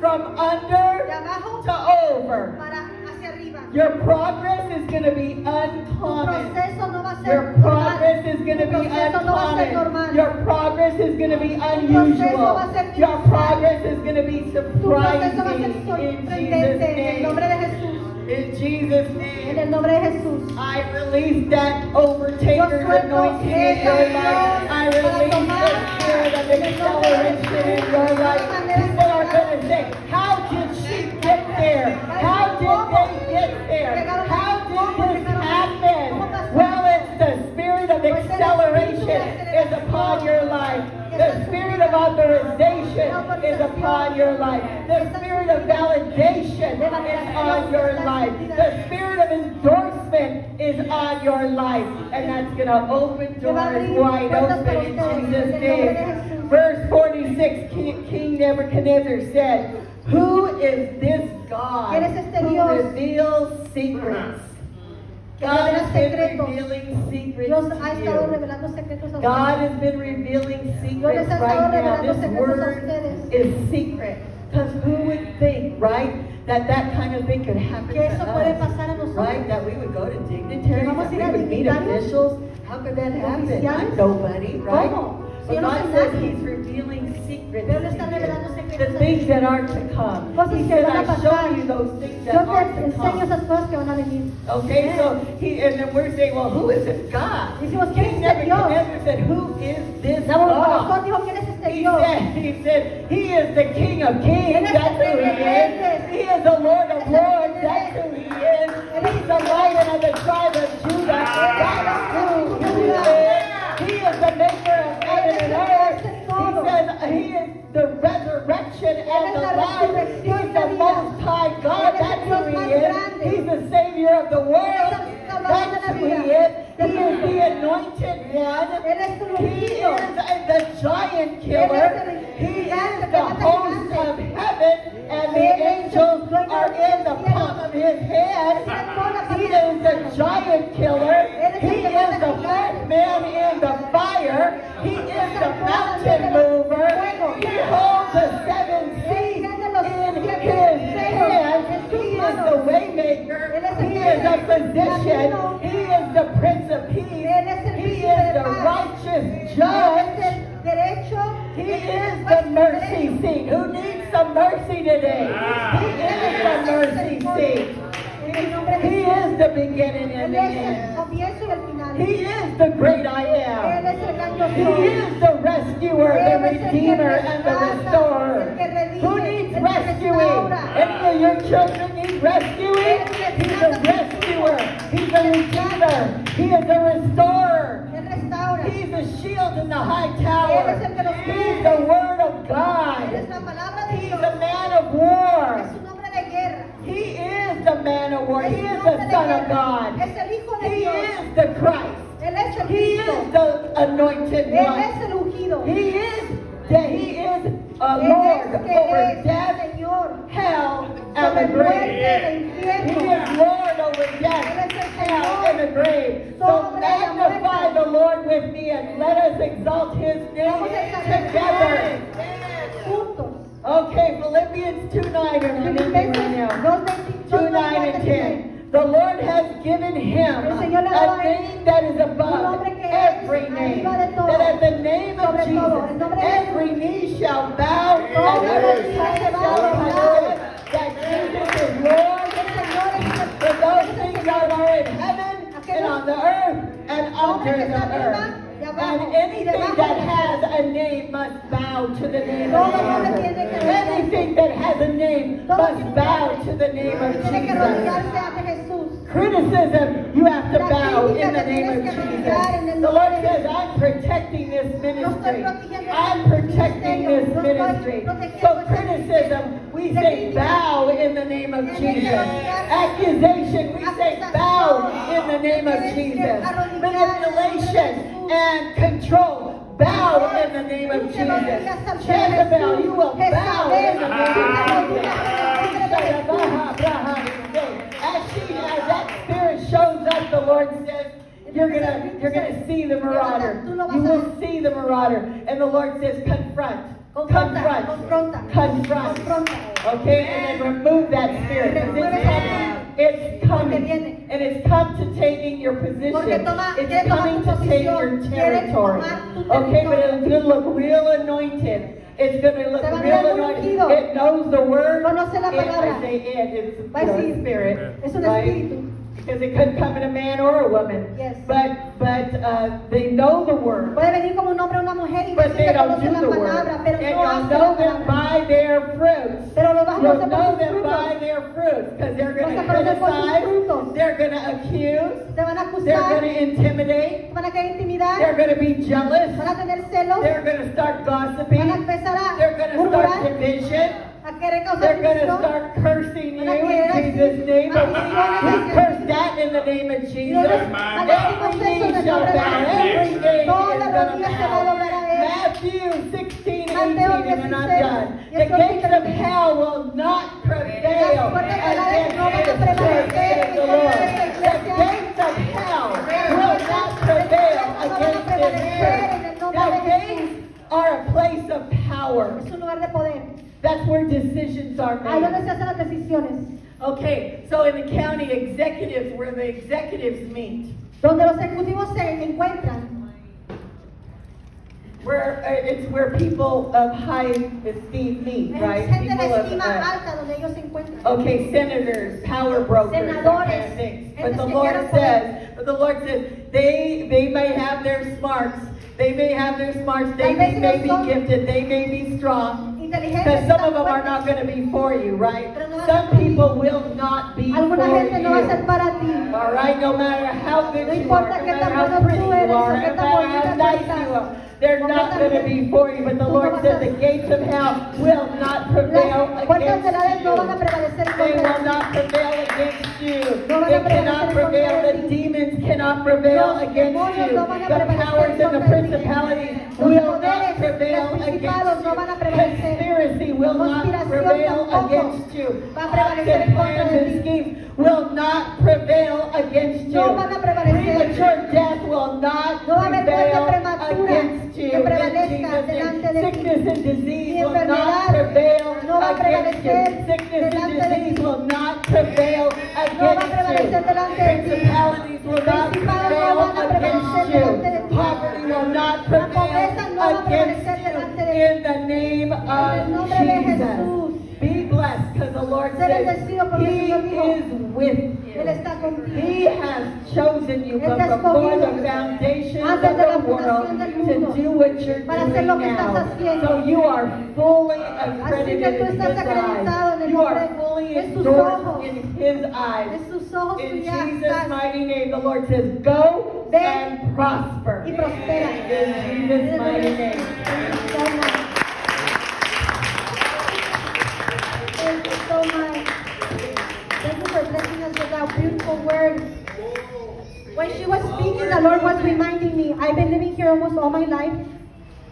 from under to over. para hacia arriba. Your progress is going to be uncommon. proceso no va a ser Your progress is going to be proceso no va a ser uncommon. Your progress is going to be proceso va a ser unusual. Your progress is going to be Tu proceso va a ser surprising in Jesus' sorprendente en el name. Nombre de Jesús. In Jesus' En name, el nombre de Jesús. I release that overtaker's anointing in your life. I release the spirit of acceleration in your life. People are going to say, how did she get there? How did they get there? How did this happen? Well, it's the spirit of acceleration is upon your life. The spirit of authorization is upon your life. The spirit of validation is on your life. The spirit of endorsement is on your life. And that's going to open doors wide open in Jesus' name. Verse 46, King, King Nebuchadnezzar said, Who is this God ¿Quién es este who reveals secrets? God has been revealing secrets Dios ha to estado you. revelando secretos a God has been revealing secrets right now. This word is secret. Because who would think, right, that that kind of thing could happen to us? pasar a nosotros. Right, that we would go to dignitaries, that we would meet officials. How could that happen? I'm nobody, right? ¿Cómo? Si But yo no God says. He's revealing secrets Dios está revelando secretos The things that are to come. Cosas He que said, van a I show you those things Yo that te are to enseño come. esas cosas que van a venir. Okay, so he and then we're saying, well, who is this God? Decimos, ¿quién King es este Dios? Nebuchadnezzar said, who is this God? dijo, ¿quién es este He Dios? said, he said, he is the King of Kings. That's who he is. He is the Lord of Lords. That's who he is. And he's the Lion of the tribe of Judah. That's who he is. He is the maker of heaven and earth. He says uh, he is the resurrection and the life. He's the most high God. That's who he is. He's the Savior of the world. That's who he is. He is the anointed one. He is the giant killer. He is the host of heaven, and the angels are in the palm of his hand. He is the giant killer. He is the fourth man in the fire. He is the mountain mover. He holds the seven seas in his hand. He is the waymaker. He is a physician. He is the prince of peace. Él es el He is the righteous judge. He is the mercy seat. Who needs some mercy today? He is the mercy seat. En el nombre de He is the beginning and the end. Comienzo y el final. He is the great I am. es el gran yo He is the rescuer, the Él es el que redeemer, and the restorer. el que redime, Who needs rescuing? Any of your children need rescuing? He's a rescuer. He's a redeemer. He is a restorer. He's a shield in the high tower. He's the word of God. es la palabra de He's the man of war. Guerra. He is the man of war. He is the son of. God. Es el hijo de He is the Christ. Él es el He is the anointed one. es el ungido. He is that he is a Lord over death, hell, and the grave. He is Lord over death, hell, and the grave. So magnify the Lord with me and let us exalt his name together. Okay, Philippians 2 9, and I'm ending right Filipenses now. 2, 2 9 and 10. The Lord has given him El Señor le ha dado a name that is above nombre que es every name. arriba de todo. That at the name of Sobre todo, el Jesus, every knee shall bow and every knee tongue se va a shall confess that Jesus is Lord. El Señor es el For those things are in heaven and on the earth and under the earth. And anything that has a name must bow to the name of Jesus. tiene que doblar. Anything that has a name must bow to the name of Jesus. arrodillarse ante Jesús. Criticism, you have to bow in the name of tienes que arrodillar en Jesus. The Lord says, I'm protecting this ministry. I'm protecting ministerio. this Yo estoy So criticism, we say bow in the name of Jesus. Accusation, we say bow in the name of Jesus. Manipulation and control, bow in the name of Jesus. Jezebel, you will bow in the name of Jesus. As she, as that spirit shows up, the Lord says, you're gonna, you're gonna see the marauder. You will see the marauder. And the Lord says, confront. Confront. Confront. Okay, and then remove that spirit. It's coming. And it's come to taking your position. It's coming to take your territory. Okay, but it's gonna look real anointed. It's going to look Se va a real ver muy anointing. ungido. It knows the word. Conoce la palabra. I say it, it's a spirit. es un right? espíritu. Because it could come in a man or a woman. Yes. But but uh, they know the word. Puede venir como un hombre o una mujer y But they don't do the word. palabra, pero And no you'll know them by their fruits. Pero lo vas a You'll know them by their fruits. Because they're going to a conocer por sus criticize. They're going to accuse. Te van a They're going to intimidate. van a querer intimidar, They're going to be jealous. van a tener celos, They're going to start gossiping. van a empezar a They're going to start division. A querer causar They're going to start cursing you in Jesus' name. We curse that in the name of Jesus. nosotros Every eso knee shall bow, Jesús. every knee is gonna rodilla se va a bow. doblar a él. Matthew 16, 18, Mateo and I'm done. The gates of hell will not prevail Las puertas del Hades against no van a this church, prevalecer says the Lord. The gates of hell will not prevail against this church. The gates are a place of power. Es un lugar de poder. That's where decisions are Ahí donde made. se hacen las decisiones. Okay, so in the county executives, where the executives meet, Donde los ejecutivos se encuentran. where uh, it's where people of high esteem meet, right? Gente de People of, estima uh, alta donde ellos se encuentran. Okay, senators, power brokers, that kind of things. But the Lord says, but the Lord says, they they may have their smarts, they may have their smarts, they may, may be gifted, they may be strong. Because some of them are not going to be for you, right? Pero no van a Some ser por ti. people will not be for gente no va a ser you. All right, no matter how good you are, no matter how pretty you are, no matter how nice you are, they're not going to be for you. But the Lord said the gates of hell will not prevail Las puertas del Hades against no van a you. They will not prevail against you. They cannot prevail. The demons cannot prevail against you. no van a The powers and the principalities will not prevail against principados no van a you. Conspiracy will not prevail against you. va a prevalecer Active en plans and schemes will not prevail against you. Premature death will not No va a haber prevail against you. Que prevalezca delante de ti. Sickness and disease Mi will not enfermedad prevail no va a against you. prevalecer Sickness and delante de disease ti. will not prevail No va a against prevalecer you. delante de ti. Principalities will not prevail no van a prevalecer against you. delante de ti. Poverty will not La prevail pobreza no va a prevalecer against delante you. de ti. In the name En el of nombre de Jesus. Be blessed because the Lord says bendecido porque el He is with Él está contigo. He has chosen you from before the foundation of antes de la the world fundación del mundo to do what you're doing lo que estás now. So you are fully accredited in His eyes. You are fully endorsed in His eyes. In Jesus' mighty name, the Lord says, go and prosper. In Jesus' mighty name. So much. Thank you so much. Beautiful words. When she was speaking, the Lord was reminding me, I've been living here almost all my life.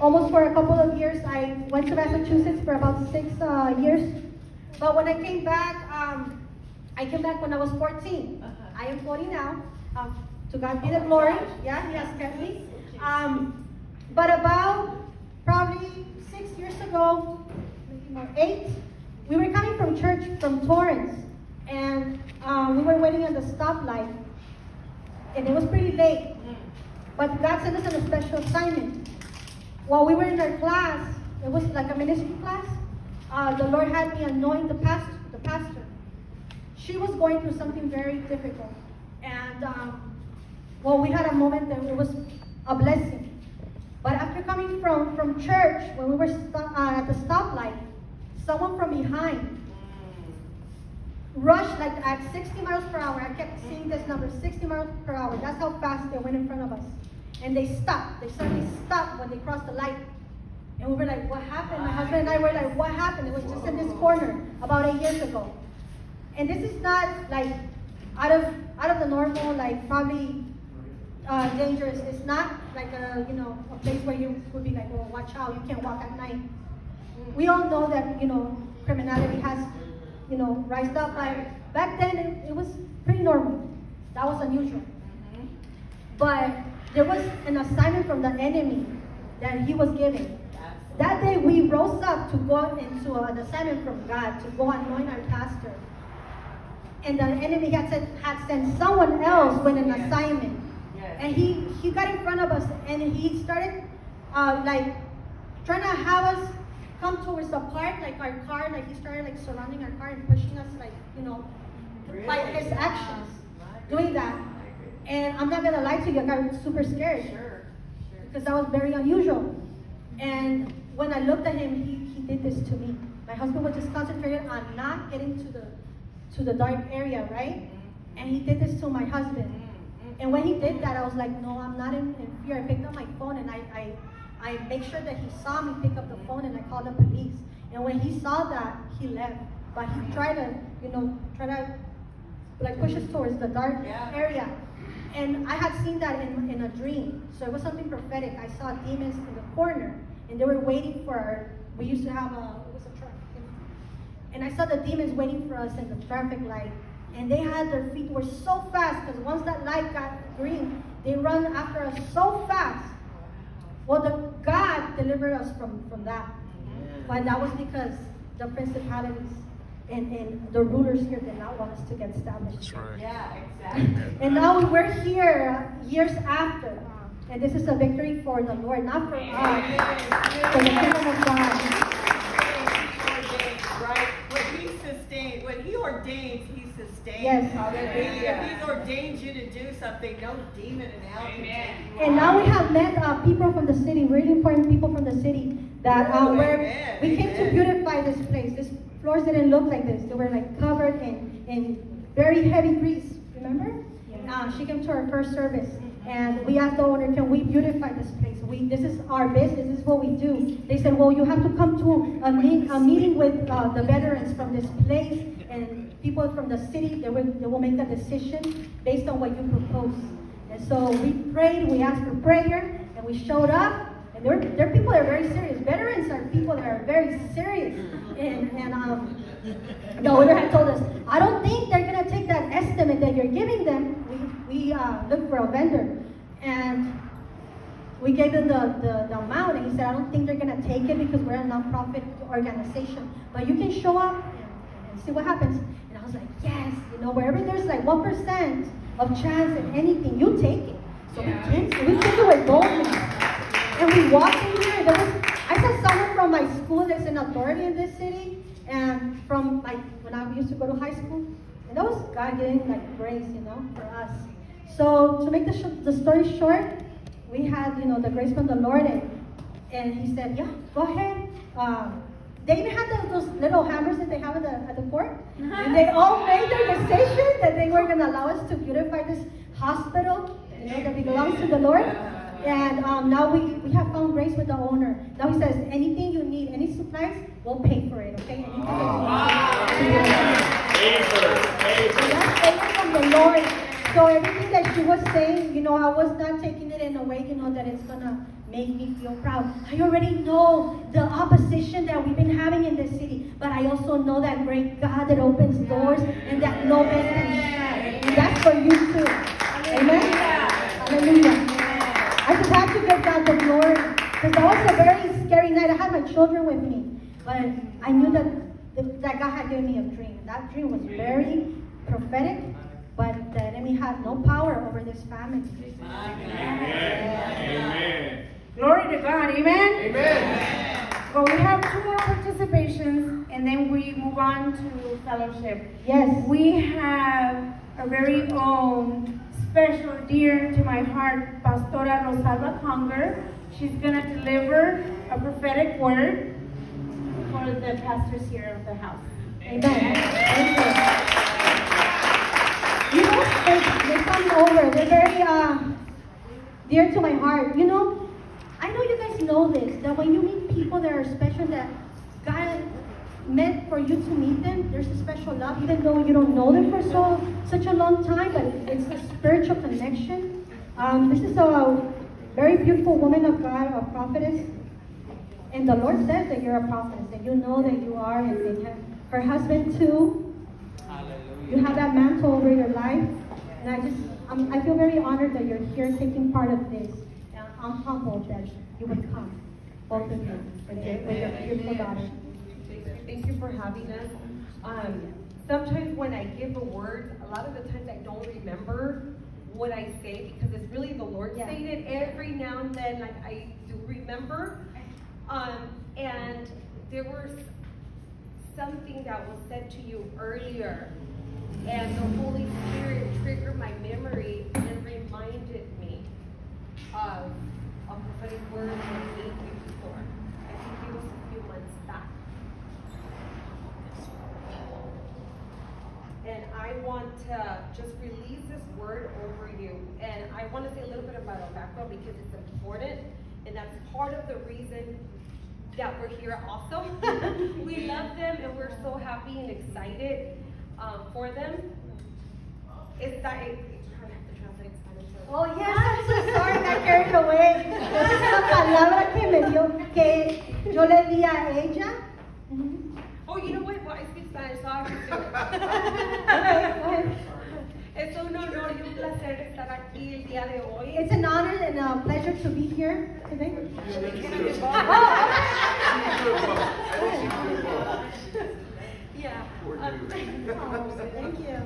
Almost for a couple of years. I went to Massachusetts for about six uh, years. But when I came back, um, I came back when I was 14. I am 40 now. Um, to God be the glory. Yeah, He has kept me. Um, but about probably six years ago, maybe more, eight, we were coming from church from Torrance, and um, we were waiting at the stoplight, and it was pretty late. But God sent us on a special assignment. While we were in our class, it was like a ministry class. Uh, the Lord had me anoint the pastor. The pastor. She was going through something very difficult, and um, well, we had a moment that it was a blessing. But after coming from, from church, when we were uh, at the stoplight, someone from behind rushed like at 60 miles per hour. I kept seeing this number, 60 miles per hour. That's how fast they went in front of us. And they stopped. They suddenly stopped when they crossed the light. And we were like, what happened? My husband and I were like, what happened? It was just in this corner about eight years ago. And this is not like out of out of the normal, like probably uh, dangerous. It's not like a you know a place where you would be like, well, watch out, you can't walk at night. We all know that you know criminality has you know rised up. But back then it, it was pretty normal. That was unusual. But there was an assignment from the enemy that he was giving. That day we rose up to go into an assignment from God to go anoint our pastor. And the enemy had sent, had sent someone else with an assignment. And he, he got in front of us and he started uh, like trying to have us come towards the park, like our car, like he started like surrounding our car and pushing us, like you know, by his actions, doing that. And I'm not gonna lie to you, I got super scared. Sure. sure. Because that was very unusual. And when I looked at him, he, he did this to me. My husband was just concentrated on not getting to the to the dark area, right? Mm-hmm. And he did this to my husband. Mm-hmm. And when he did that, I was like, no, I'm not in, in fear. I picked up my phone and I, I, I make sure that he saw me pick up the phone and I called the police. And when he saw that, he left. But he tried to, you know, try to like push us towards the dark area. And I had seen that in, in a dream. So it was something prophetic. I saw demons in the corner and they were waiting for our, we used to have a, it was a truck. And I saw the demons waiting for us in the traffic light. And they had their feet were so fast because once that light got green, they run after us so fast. Well, the God delivered us from, from that. But that was because the principalities and, and the rulers here did not want us to get established. That's right. Yeah, exactly. And now we're here years after. And this is a victory for the Lord, not for us, for the kingdom of God. Right? What he sustains, what he ordains, he sustains. Yes. Hallelujah. If he's ordained you to do something, no demon in hell can take you And now we have met uh, people from the city, really important people from the city, that uh, Ooh, where we came to beautify this place. This floors didn't look like this. They were like covered in, in very heavy grease. Remember? Uh, she came to our first service, and we asked the owner, "Can we beautify this place? We this is our business. This is what we do." They said, "Well, you have to come to a, meet, a meeting with uh, the veterans from this place and people from the city. They will they will make a decision based on what you propose." And so we prayed, we asked for prayer, and we showed up. And they're, they're people that are very serious. Veterans are people that are very serious. And, and um, the owner had told us, I don't think they're going to take that estimate that you're giving them. We, we uh, looked for a vendor. And we gave them the, the, the amount, and he said, I don't think they're going to take it because we're a nonprofit organization. But you can show up and, and see what happens. And I was like, yes, you know, wherever there's like 1% of chance in anything, you take it. So we did. So we took it with boldness. And we walked in here. There was, I saw someone from my school that's an authority in this city, and from like when I used to go to high school. And that was God giving like grace, you know, for us. So to make the, the story short, we had, you know, the grace from the Lord, and, and he said, yeah, go ahead. Um, they even had those, those little hammers that they have at the, at the court. And they all made their decision that they were going to allow us to beautify this hospital, you know, that belongs to the Lord. And um, now we, we have found grace with the owner. Now he says, anything you need, any supplies, we'll pay for it, okay? Anything that you need. And that's favor from the Lord. So everything that she was saying, you know, I was not taking it in a way, you know, that it's gonna make me feel proud. I already know the opposition that we've been having in this city, but I also know that great God that opens doors and that no man can shut. And that's for you too. Amen. Hallelujah. I just have to give God the glory because that was a very scary night. I had my children with me, but I knew that that God had given me a dream. That dream was very prophetic, but the enemy had no power over this family. Glory to God, amen? Amen. Well, we have two more participations and then we move on to fellowship. Yes. We have our very own special, dear to my heart, Pastora Rosalba Conger. She's going to deliver a prophetic word for the pastors here of the house. Amen. Thank you. You know, they, they come over. They're very uh, dear to my heart. You know, I know you guys know this, that when you meet people that are special, that God meant for you to meet them, there's a special love, even though you don't know them for so such a long time, but it's a spiritual connection. Um, this is a very beautiful woman of God, a prophetess. And the Lord says that you're a prophetess, that you know that you are, and, and her- her husband too. You have that mantle over your life, and I just, I'm, I feel very honored that you're here taking part of this. I'm humbled that you would come, both of you, with your, with your beautiful daughter. Thank you for having us. Um, sometimes when I give a word, a lot of the times I don't remember what I say because it's really the Lord Yeah. saying it. Every now and then, like I do remember. Um, and there was something that was said to you earlier, and the Holy Spirit triggered my memory and reminded me of a prophetic you before. I think it was a few months back. And I want to just release this word over you. And I want to say a little bit about our background because it's important. And that's part of the reason that we're here also. we love them and we're so happy and excited um, for them. It's that, Oh, yes, I'm so sorry, I carried away. Esa es la palabra que me dio, que yo le di a ella. Oh, you know what? Well, I speak Spanish, so. Es un honor y un placer estar aquí el día de hoy. It's an honor and a pleasure to be here today. Yeah. Thank you.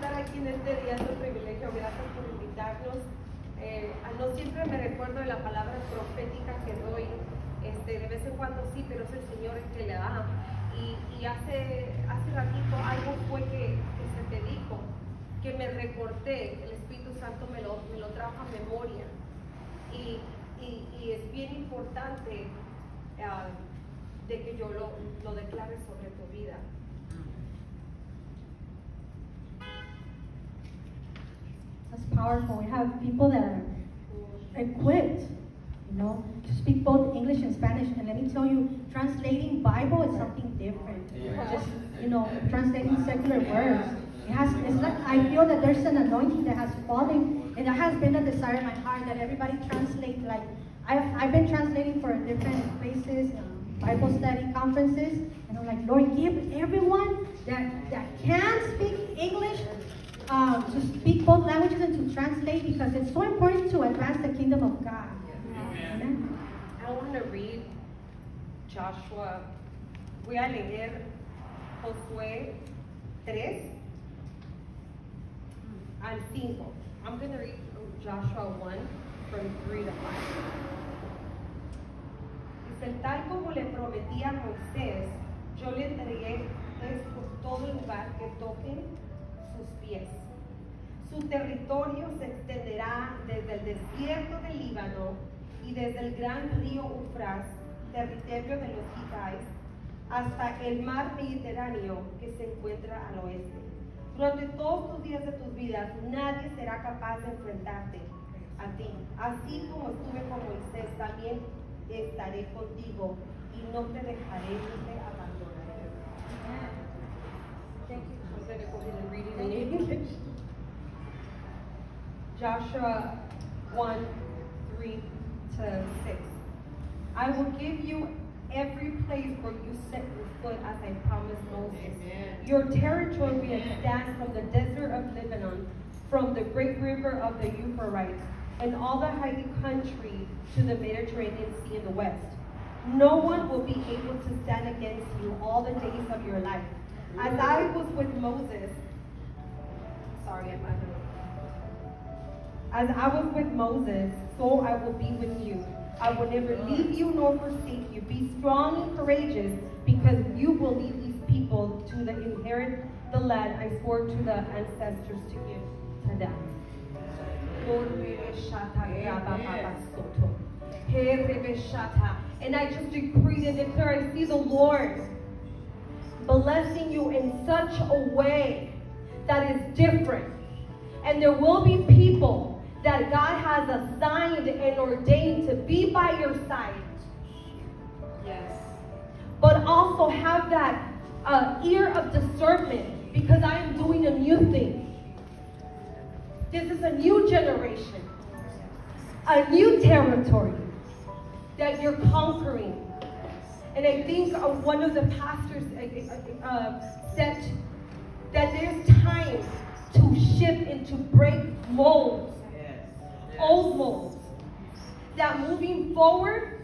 Estar aquí en este día es un privilegio. Gracias por Eh, no siempre me recuerdo de la palabra profética que doy. Este, de vez en cuando sí, pero es el Señor el que le da. Y, hace, hace ratito algo fue que, se te dijo, que me recorté, el Espíritu Santo me lo, me lo trajo a memoria. Y, y, y es bien importante ah, de que yo lo, lo declare sobre tu vida. Powerful. We have people that are equipped, you know, to speak both English and Spanish. And let me tell you, translating Bible is something different. Just, you know, translating secular words. It has, it's like, I feel that there's an anointing that has fallen, and that has been a desire in my heart that everybody translate, like, I've, I've been translating for different places, um, Bible study conferences, and I'm like, Lord, give everyone that, that can speak English um, to speak both languages and to translate because it's so important to advance the kingdom of God. Amen. I want to read Joshua. Voy a leer Josué 3 al 5. I'm going to read Joshua 1 from 3 to 5. Dice, tal como le prometí a Moisés, yo le entregué pues, por todo lugar que toquen sus pies. Su territorio se extenderá desde el desierto del Líbano y desde el gran río Ufras, territorio de los Hitáis, hasta el mar Mediterráneo que se encuentra al oeste. Durante todos los días de tus vidas, nadie será capaz de enfrentarte a ti. Así como estuve con Moisés, también estaré contigo y no te dejaré ni te abandonaré. Thank you. In English. Joshua 1 3 to 6. I will give you every place where you set your foot as I promised Moses. Your territory will extend from the desert of Lebanon, from the great river of the Euphrates, and all the high country to the Mediterranean Sea in the west. No one will be able to stand against you all the days of your life. As I was with Moses, sorry, I'm under. As I was with Moses, so I will be with you. I will never mm. leave you nor forsake you. Be strong and courageous, because you will lead these people to the inherit the land I swore to the ancestors to give to them. And I just decree and declare, I see the Lord blessing you in such a way that is different. And there will be people that God has assigned and ordained to be by your side. Yes. But also have that uh, ear of discernment because I am doing a new thing. This is a new generation, a new territory that you're conquering. And I think uh, one of the pastors uh, uh, said that there's time to shift and to break molds, old. That moving forward,